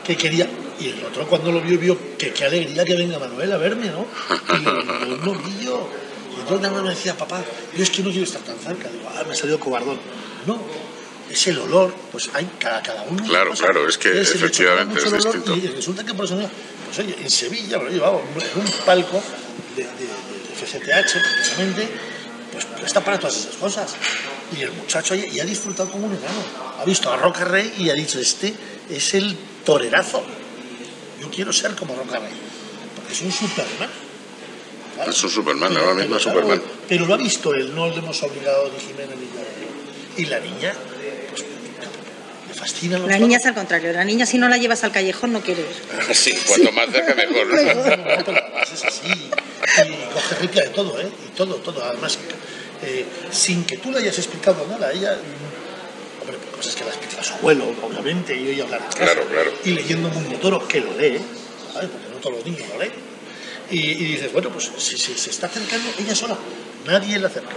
S3: que quería. Y el otro cuando lo vio, vio que qué alegría que venga Manuel a verme, ¿no? Y un novillo. Y entonces nada más me decía, papá, yo es que no quiero estar tan cerca. Digo, ah, me ha salido cobardón. No, es el olor, pues hay cada, cada uno.
S1: Claro, claro, es que efectivamente es distinto.
S3: Y resulta que por eso, pues oye, en Sevilla he llevado en un palco de, de, de FCTH, precisamente, pues está para todas esas cosas. Y el muchacho y ha disfrutado como un enano. Ha visto a Roca Rey y ha dicho, este es el torerazo. Yo quiero ser como Roca Rey. Porque es un Superman. Claro.
S1: Es un Superman,
S3: Pero-
S1: ahora mismo es Superman.
S3: Pero lo ha visto él, no le hemos obligado ni Jimena ni yo. Y la niña, pues, le fascina los
S2: La niña es al contrario, la niña si no la llevas al callejón no quiere ir.
S1: Sí, cuanto más cerca mejor.
S3: No, además es así. Y coge rica de todo, ¿eh? Y todo, todo. Además, eh, sin que tú le hayas explicado nada, ella. mm, Hombre, pues cosas que le explica a su abuelo, obviamente, y oye hablar.
S1: Claro, claro.
S3: Y leyendo Mundo Toro, que lo lee, ¿sabes? Porque no todos los niños lo leen. Y, y dices, bueno, pues si, si se está acercando ella sola, nadie la acerca.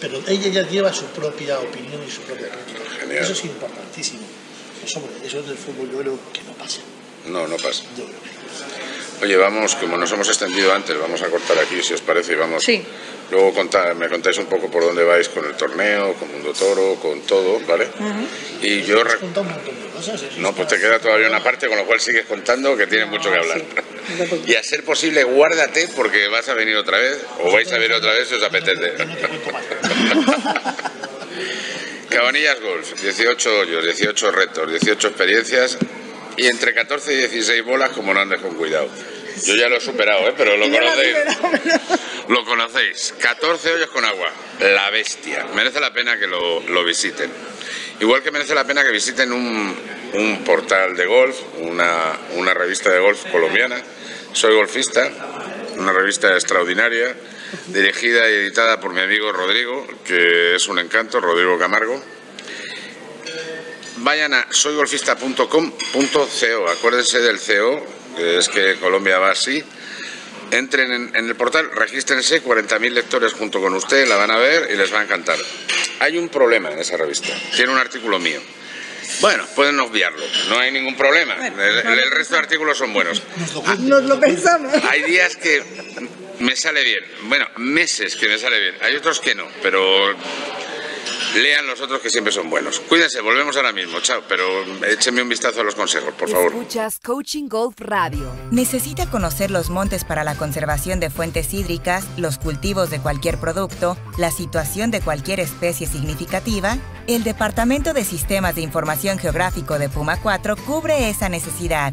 S3: Pero ella ya lleva su propia opinión y su propia crítica.
S1: Genial.
S3: Eso es importantísimo. Eso, hombre, eso es del fútbol, yo creo que no pasa.
S1: No, no pasa.
S3: Yo creo que
S1: Oye, vamos, como nos hemos extendido antes, vamos a cortar aquí, si os parece, y vamos.
S2: Sí.
S1: Luego conta- me contáis un poco por dónde vais con el torneo, con Mundo Toro, con todo, ¿vale? Y yo...
S3: un montón de cosas. eso
S1: No, pues te queda todavía una parte, con lo cual sigues contando que tiene mucho que hablar. Y a ser posible, guárdate porque vas a venir otra vez, o vais a venir otra vez si os apetece. Cabanillas Golf, 18 hoyos, 18 retos, 18 experiencias y entre 14 y 16 bolas como no andes con cuidado. Yo ya lo he superado, ¿eh? pero lo conocéis. Lo conocéis. 14 hoyos con agua. La bestia. Merece la pena que lo, lo visiten. Igual que merece la pena que visiten un, un portal de golf, una, una revista de golf colombiana. Soy golfista, una revista extraordinaria, dirigida y editada por mi amigo Rodrigo, que es un encanto, Rodrigo Camargo. Vayan a soygolfista.com.co, acuérdense del CO, que es que Colombia va así. Entren en, en el portal, regístrense, 40.000 lectores junto con usted, la van a ver y les va a encantar. Hay un problema en esa revista, tiene un artículo mío. Bueno, pueden obviarlo, no hay ningún problema.
S2: Bueno,
S1: el, el resto de artículos son buenos.
S2: Nos lo pensamos.
S1: Hay días que me sale bien, bueno, meses que me sale bien, hay otros que no, pero lean los otros que siempre son buenos. Cuídense, volvemos ahora mismo, chao, pero échenme un vistazo a los consejos, por favor.
S4: Escuchas Coaching Golf Radio.
S12: ¿Necesita conocer los montes para la conservación de fuentes hídricas, los cultivos de cualquier producto, la situación de cualquier especie significativa? El Departamento de Sistemas de Información Geográfico de Puma 4 cubre esa necesidad.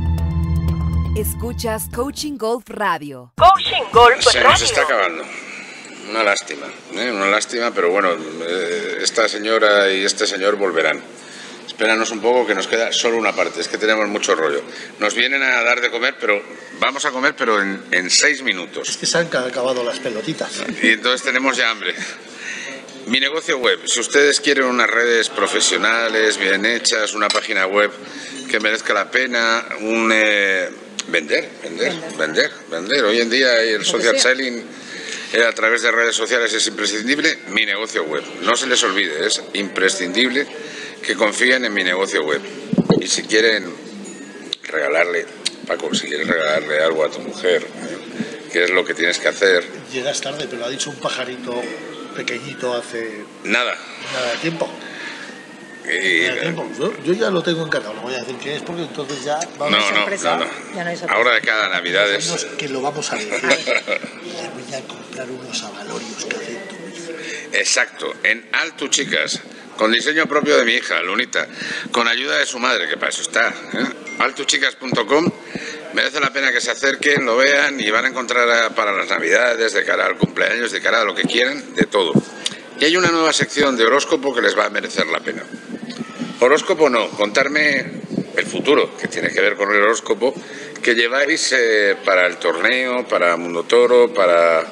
S4: Escuchas Coaching Golf Radio.
S10: Coaching Golf
S1: Se
S10: Radio.
S1: nos está acabando. Una lástima, ¿eh? una lástima, pero bueno, eh, esta señora y este señor volverán. Espéranos un poco que nos queda solo una parte, es que tenemos mucho rollo. Nos vienen a dar de comer, pero vamos a comer, pero en, en seis minutos.
S3: Que se han acabado las pelotitas.
S1: Y entonces tenemos ya hambre. Mi negocio web, si ustedes quieren unas redes profesionales, bien hechas, una página web que merezca la pena, un... eh, vender, vender, vender, vender. Hoy en día el social selling eh, a través de redes sociales es imprescindible. Mi negocio web, no se les olvide, es imprescindible que confíen en mi negocio web. Y si quieren regalarle, Paco, si quieres regalarle algo a tu mujer, eh, ¿qué es lo que tienes que hacer?
S3: Llegas tarde, pero lo ha dicho un pajarito pequeñito hace
S1: Nada.
S3: nada de tiempo. Tiempo. Yo, yo ya lo tengo encargado, no voy a decir qué es porque entonces ya vamos
S1: no,
S2: sorpresa.
S1: no, no.
S2: Ya no hay sorpresa.
S1: Ahora de cada Navidades.
S3: Años que lo vamos a decir. Le voy a comprar unos avalorios que hace tu hija.
S1: Exacto, en Altu Chicas, con diseño propio de mi hija, Lunita, con ayuda de su madre, que para eso está. ¿eh? Altuchicas.com, merece la pena que se acerquen, lo vean y van a encontrar a- para las Navidades, de cara al cumpleaños, de cara a lo que quieran, de todo. Y hay una nueva sección de horóscopo que les va a merecer la pena. Horóscopo no, contarme el futuro, que tiene que ver con el horóscopo, que lleváis eh, para el torneo, para Mundo Toro, para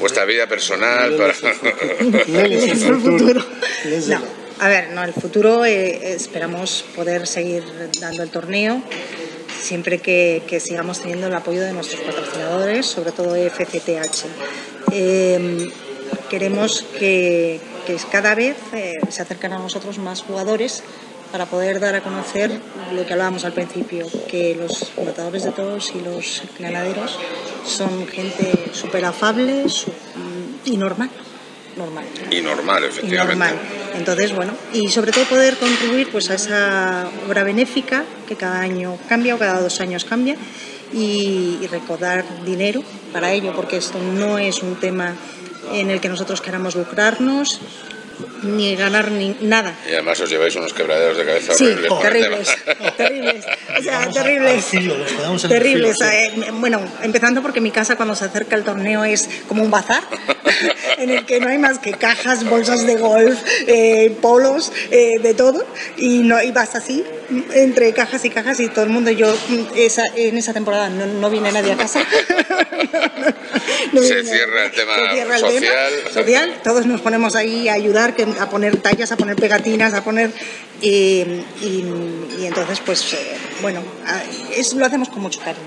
S1: vuestra vida personal, para...
S2: No, a ver, no, el futuro eh, esperamos poder seguir dando el torneo siempre que, que sigamos teniendo el apoyo de nuestros patrocinadores, sobre todo FCTH. Eh, queremos que, que cada vez eh, se acercan a nosotros más jugadores para poder dar a conocer lo que hablábamos al principio, que los matadores de toros y los ganaderos son gente súper afable y normal. Normal
S1: Y normal,
S2: y
S1: efectivamente.
S2: normal. Entonces, bueno, y sobre todo poder contribuir pues a esa obra benéfica que cada año cambia o cada dos años cambia y, y recaudar dinero para ello, porque esto no es un tema en el que nosotros queramos lucrarnos ni ganar ni nada.
S1: Y además os lleváis unos quebraderos de cabeza
S2: Sí,
S1: horribles. el
S2: terribles, terribles, o sea,
S3: Vamos a-
S2: terribles.
S3: al filo, nos quedamos en el
S2: Terribles.
S3: filo, sí.
S2: eh, bueno, empezando porque mi casa cuando se acerca el torneo es como un bazar, en el que no hay más que cajas, bolsas de golf, eh, polos, eh, de todo, y, no, y vas así, entre cajas y cajas, y todo el mundo, yo mm, esa, en esa temporada no, no viene nadie a casa. No
S1: Se cierra el tema
S2: se cierra el
S1: social.
S2: tema social, todos nos ponemos ahí a ayudar, que- a poner tallas, a poner pegatinas, a poner... Y, y- y entonces, pues, eh, bueno, es, lo hacemos con mucho cariño.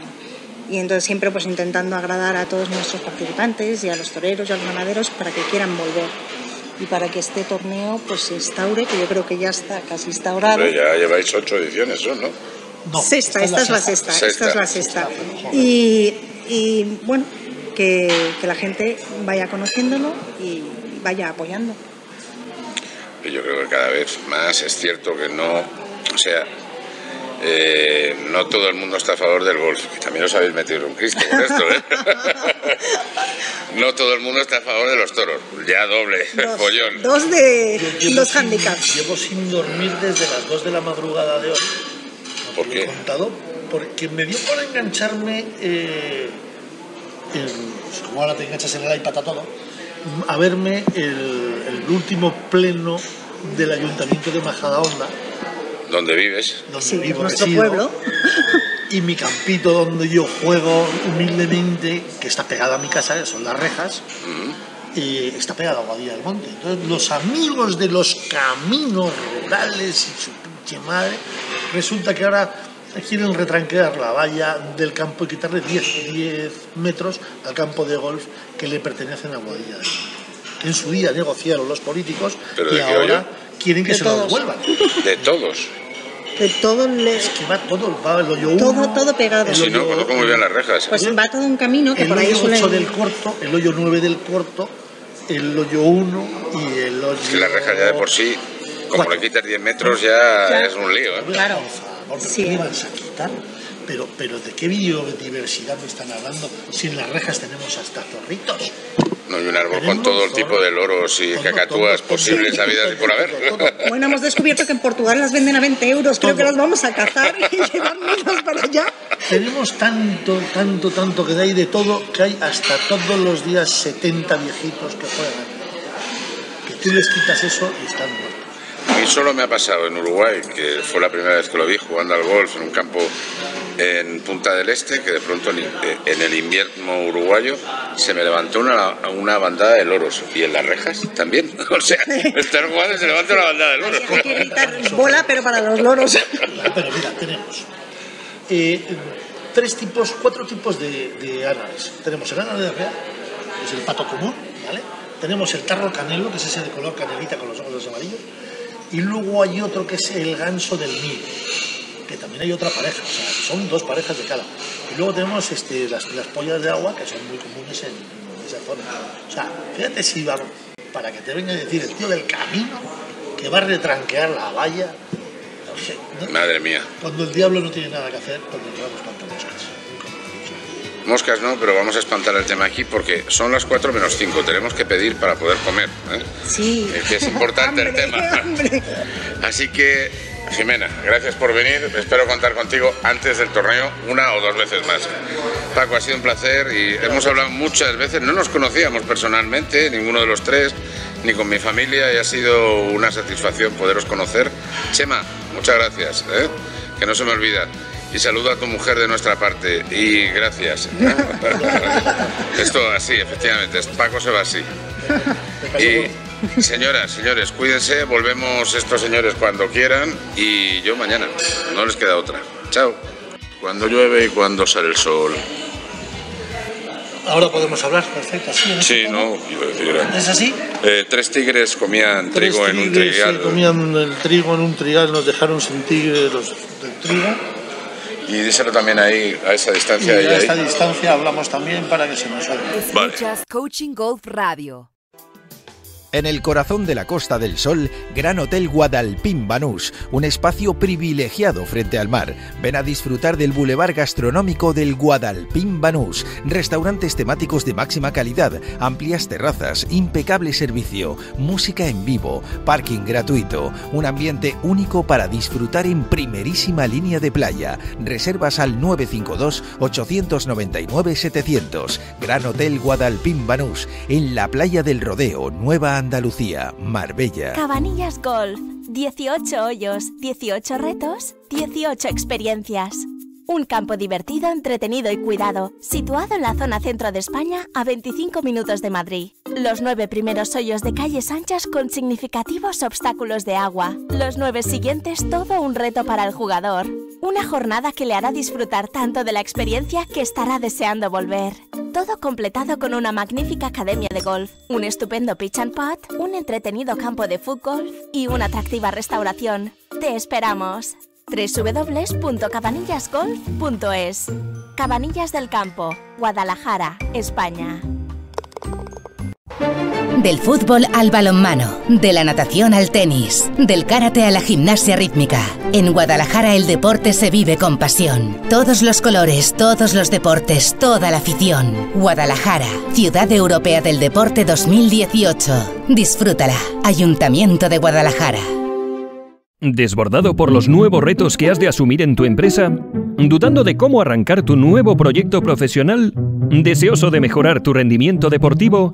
S2: Y entonces siempre pues intentando agradar a todos nuestros participantes y a los toreros y a los ganaderos para que quieran volver. Y para que este torneo pues se instaure, que yo creo que ya está casi instaurado.
S1: Hombre, ya lleváis ocho ediciones, ¿no? ¿no?
S2: Sexta, esta es la sexta, esta es la sexta. Y, y, bueno, que, que la gente vaya conociéndolo y vaya apoyando.
S1: Yo creo que cada vez más es cierto que no, o sea, eh, no todo el mundo está a favor del golf. Que también os habéis metido en un Cristo con esto, ¿eh? no todo el mundo está a favor de los toros. Ya doble,
S2: Dos,
S1: pollón.
S2: dos de
S3: sin-
S2: handicaps.
S3: Llevo sin dormir desde las 2 de la madrugada de hoy.
S1: ¿Por
S3: Lo he
S1: qué?
S3: contado porque me dio por engancharme, eh, en- como ahora te enganchas en el iPad a todo, a verme el, el último pleno del Ayuntamiento de Majadahonda,
S1: ¿Dónde vives?
S3: donde
S2: Sí,
S3: vivo,
S2: nuestro
S3: resido,
S2: pueblo.
S3: y mi campito donde yo juego humildemente, que está pegado a mi casa, que son las rejas, y está pegado a Guadilla del Monte. Entonces, los amigos de los caminos rurales y su pinche madre, resulta que ahora quieren retranquear la valla del campo y quitarle 10, 10 metros al campo de golf que le pertenecen a Guadilla del Monte. Que en su día negociaron los políticos
S1: ¿Pero
S3: y
S1: de
S3: ahora quieren que
S2: De
S3: se lo devuelvan.
S1: De todos.
S2: Que todo le-
S3: Es que va todo, va el hoyo
S2: Todo-
S3: uno,
S2: todo pegado.
S3: el
S1: Si no, conozco muy bien las rejas.
S2: pues va todo un camino que
S3: el
S2: por ahí
S3: hoyo
S2: suele
S3: 8 del corto, el hoyo 9 del corto, el hoyo 1 y el hoyo...
S1: Es que la reja ya de por sí, como
S3: Cuatro.
S1: le quitas 10 metros, ya,
S2: Ya.
S1: es un lío. ¿eh?
S2: Claro.
S3: Por favor,
S2: Sí.
S3: ¿qué vas a quitar? Pero, pero ¿de qué biodiversidad me están hablando si en las rejas tenemos hasta zorritos?
S1: No hay un árbol con todo el tipo de loros y cacatúas posibles habidas y por haber.
S2: Bueno, hemos descubierto que en Portugal las venden a 20 euros. Creo que las vamos a cazar y llevárnoslas para allá.
S3: Tenemos tanto, tanto, tanto que hay de todo, que hay hasta todos los días 70 viejitos que juegan. Que tú les quitas eso y están muertos.
S1: Y solo me ha pasado en Uruguay, que fue la primera vez que lo vi jugando al golf en un campo en Punta del Este, que de pronto en, el invierno uruguayo se me levantó una, una bandada de loros. Y en las rejas también. O sea, estar jugando se levanta una bandada de loros.
S2: Hay que gritar bola, pero para los loros.
S3: Pero mira, tenemos eh, tres tipos, cuatro tipos de, de. Tenemos el ánade real, que es el pato común, ¿vale? Tenemos el tarro canelo, que es ese de color canelita con los ojos amarillos. Y luego hay otro que es el ganso del Nilo, que también hay otra pareja, o sea, son dos parejas de cada. Y luego tenemos este, las, las pollas de agua, que son muy comunes en, en esa zona. O sea, fíjate si vamos, para que te venga a decir el tío del camino que va a retranquear la valla. No sé, ¿no?
S1: Madre mía.
S3: Cuando el diablo no tiene nada que hacer, pues nos vamos tanto moscas.
S1: Moscas no, pero vamos a espantar el tema aquí porque son las 4 menos 5. Tenemos que pedir para poder comer. ¿eh?
S2: Sí.
S1: Es que es importante el tema.
S2: hambre.
S1: Así que, Jimena, gracias por venir. Espero contar contigo antes del torneo una o dos veces más. Paco, ha sido un placer y hemos hablado muchas veces. No nos conocíamos personalmente, ninguno de los tres, ni con mi familia, y ha sido una satisfacción poderos conocer. Chema, muchas gracias, ¿eh? que no se me olvida. Y saludo a tu mujer de nuestra parte. Y gracias. ¿eh? Esto así, efectivamente. Paco se va así. Y señoras, señores, cuídense. Volvemos estos señores cuando quieran. Y yo mañana. No les queda otra. Chao. Cuando llueve y cuando sale el sol.
S3: Ahora podemos hablar, perfecto. ¿sí? este
S1: Sí,
S3: tono?
S1: no,
S3: ¿Es así?
S1: Eh, tres tigres comían
S3: Tres
S1: trigo en un
S3: tigres,
S1: trigal.
S3: eh, comían el trigo en un trigal, nos dejaron sin tigre los del trigo.
S1: Y díselo también ahí, a esa
S3: Y
S1: distancia.
S3: a
S1: ahí, ahí.
S3: esta distancia hablamos también para que se nos oiga.
S1: Vale.
S4: Coaching Golf Radio.
S5: En el corazón de la Costa del Sol, Gran Hotel Guadalpín Banús, un espacio privilegiado frente al mar. Ven a disfrutar del bulevar gastronómico del Guadalpín Banús, restaurantes temáticos de máxima calidad, amplias terrazas, impecable servicio, música en vivo, parking gratuito, un ambiente único para disfrutar en primerísima línea de playa. Reservas al 952 899 700. Gran Hotel Guadalpín Banús, en la playa del Rodeo, Nueva Andalucía, Marbella.
S8: Cabanillas Golf. 18 hoyos, 18 retos, 18 experiencias. Un campo divertido, entretenido y cuidado, situado en la zona centro de España a 25 minutos de Madrid. Los nueve primeros hoyos de calles anchas con significativos obstáculos de agua. Los nueve siguientes todo un reto para el jugador. Una jornada que le hará disfrutar tanto de la experiencia que estará deseando volver. Todo completado con una magnífica academia de golf, un estupendo pitch and putt, un entretenido campo de fútbol y una atractiva restauración. Te esperamos. www.cabanillasgolf.es Cabanillas del Campo, Guadalajara, España.
S6: Del fútbol al balonmano, de la natación al tenis, del karate a la gimnasia rítmica. En Guadalajara el deporte se vive con pasión. Todos los colores, todos los deportes, toda la afición. Guadalajara, Ciudad Europea del Deporte 2018. Disfrútala. Ayuntamiento de Guadalajara.
S7: ¿Desbordado por los nuevos retos que has de asumir en tu empresa? ¿Dudando de cómo arrancar tu nuevo proyecto profesional? ¿Deseoso de mejorar tu rendimiento deportivo?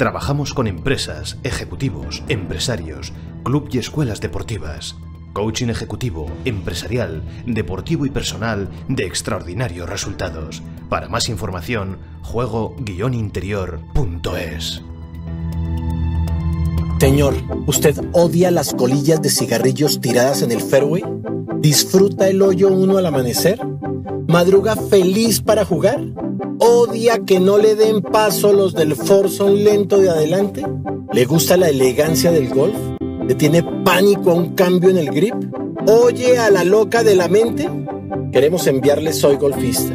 S11: Trabajamos con empresas, ejecutivos, empresarios, club y escuelas deportivas. Coaching ejecutivo, empresarial, deportivo y personal de extraordinarios resultados. Para más información, juego-interior.es.
S13: Señor, ¿usted odia las colillas de cigarrillos tiradas en el fairway? ¿Disfruta el hoyo uno al amanecer? ¿Madruga feliz para jugar? ¿Odia que no le den paso los del forzón lento de adelante? ¿Le gusta la elegancia del golf? ¿Le tiene pánico a un cambio en el grip? ¿Oye a la loca de la mente? Queremos enviarle Soy Golfista,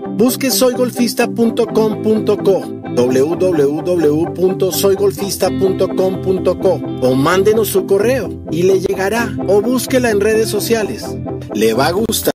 S13: Busque soygolfista.com.co www.soygolfista.com.co o mándenos su correo y le llegará o búsquela en redes sociales. Le va a gustar.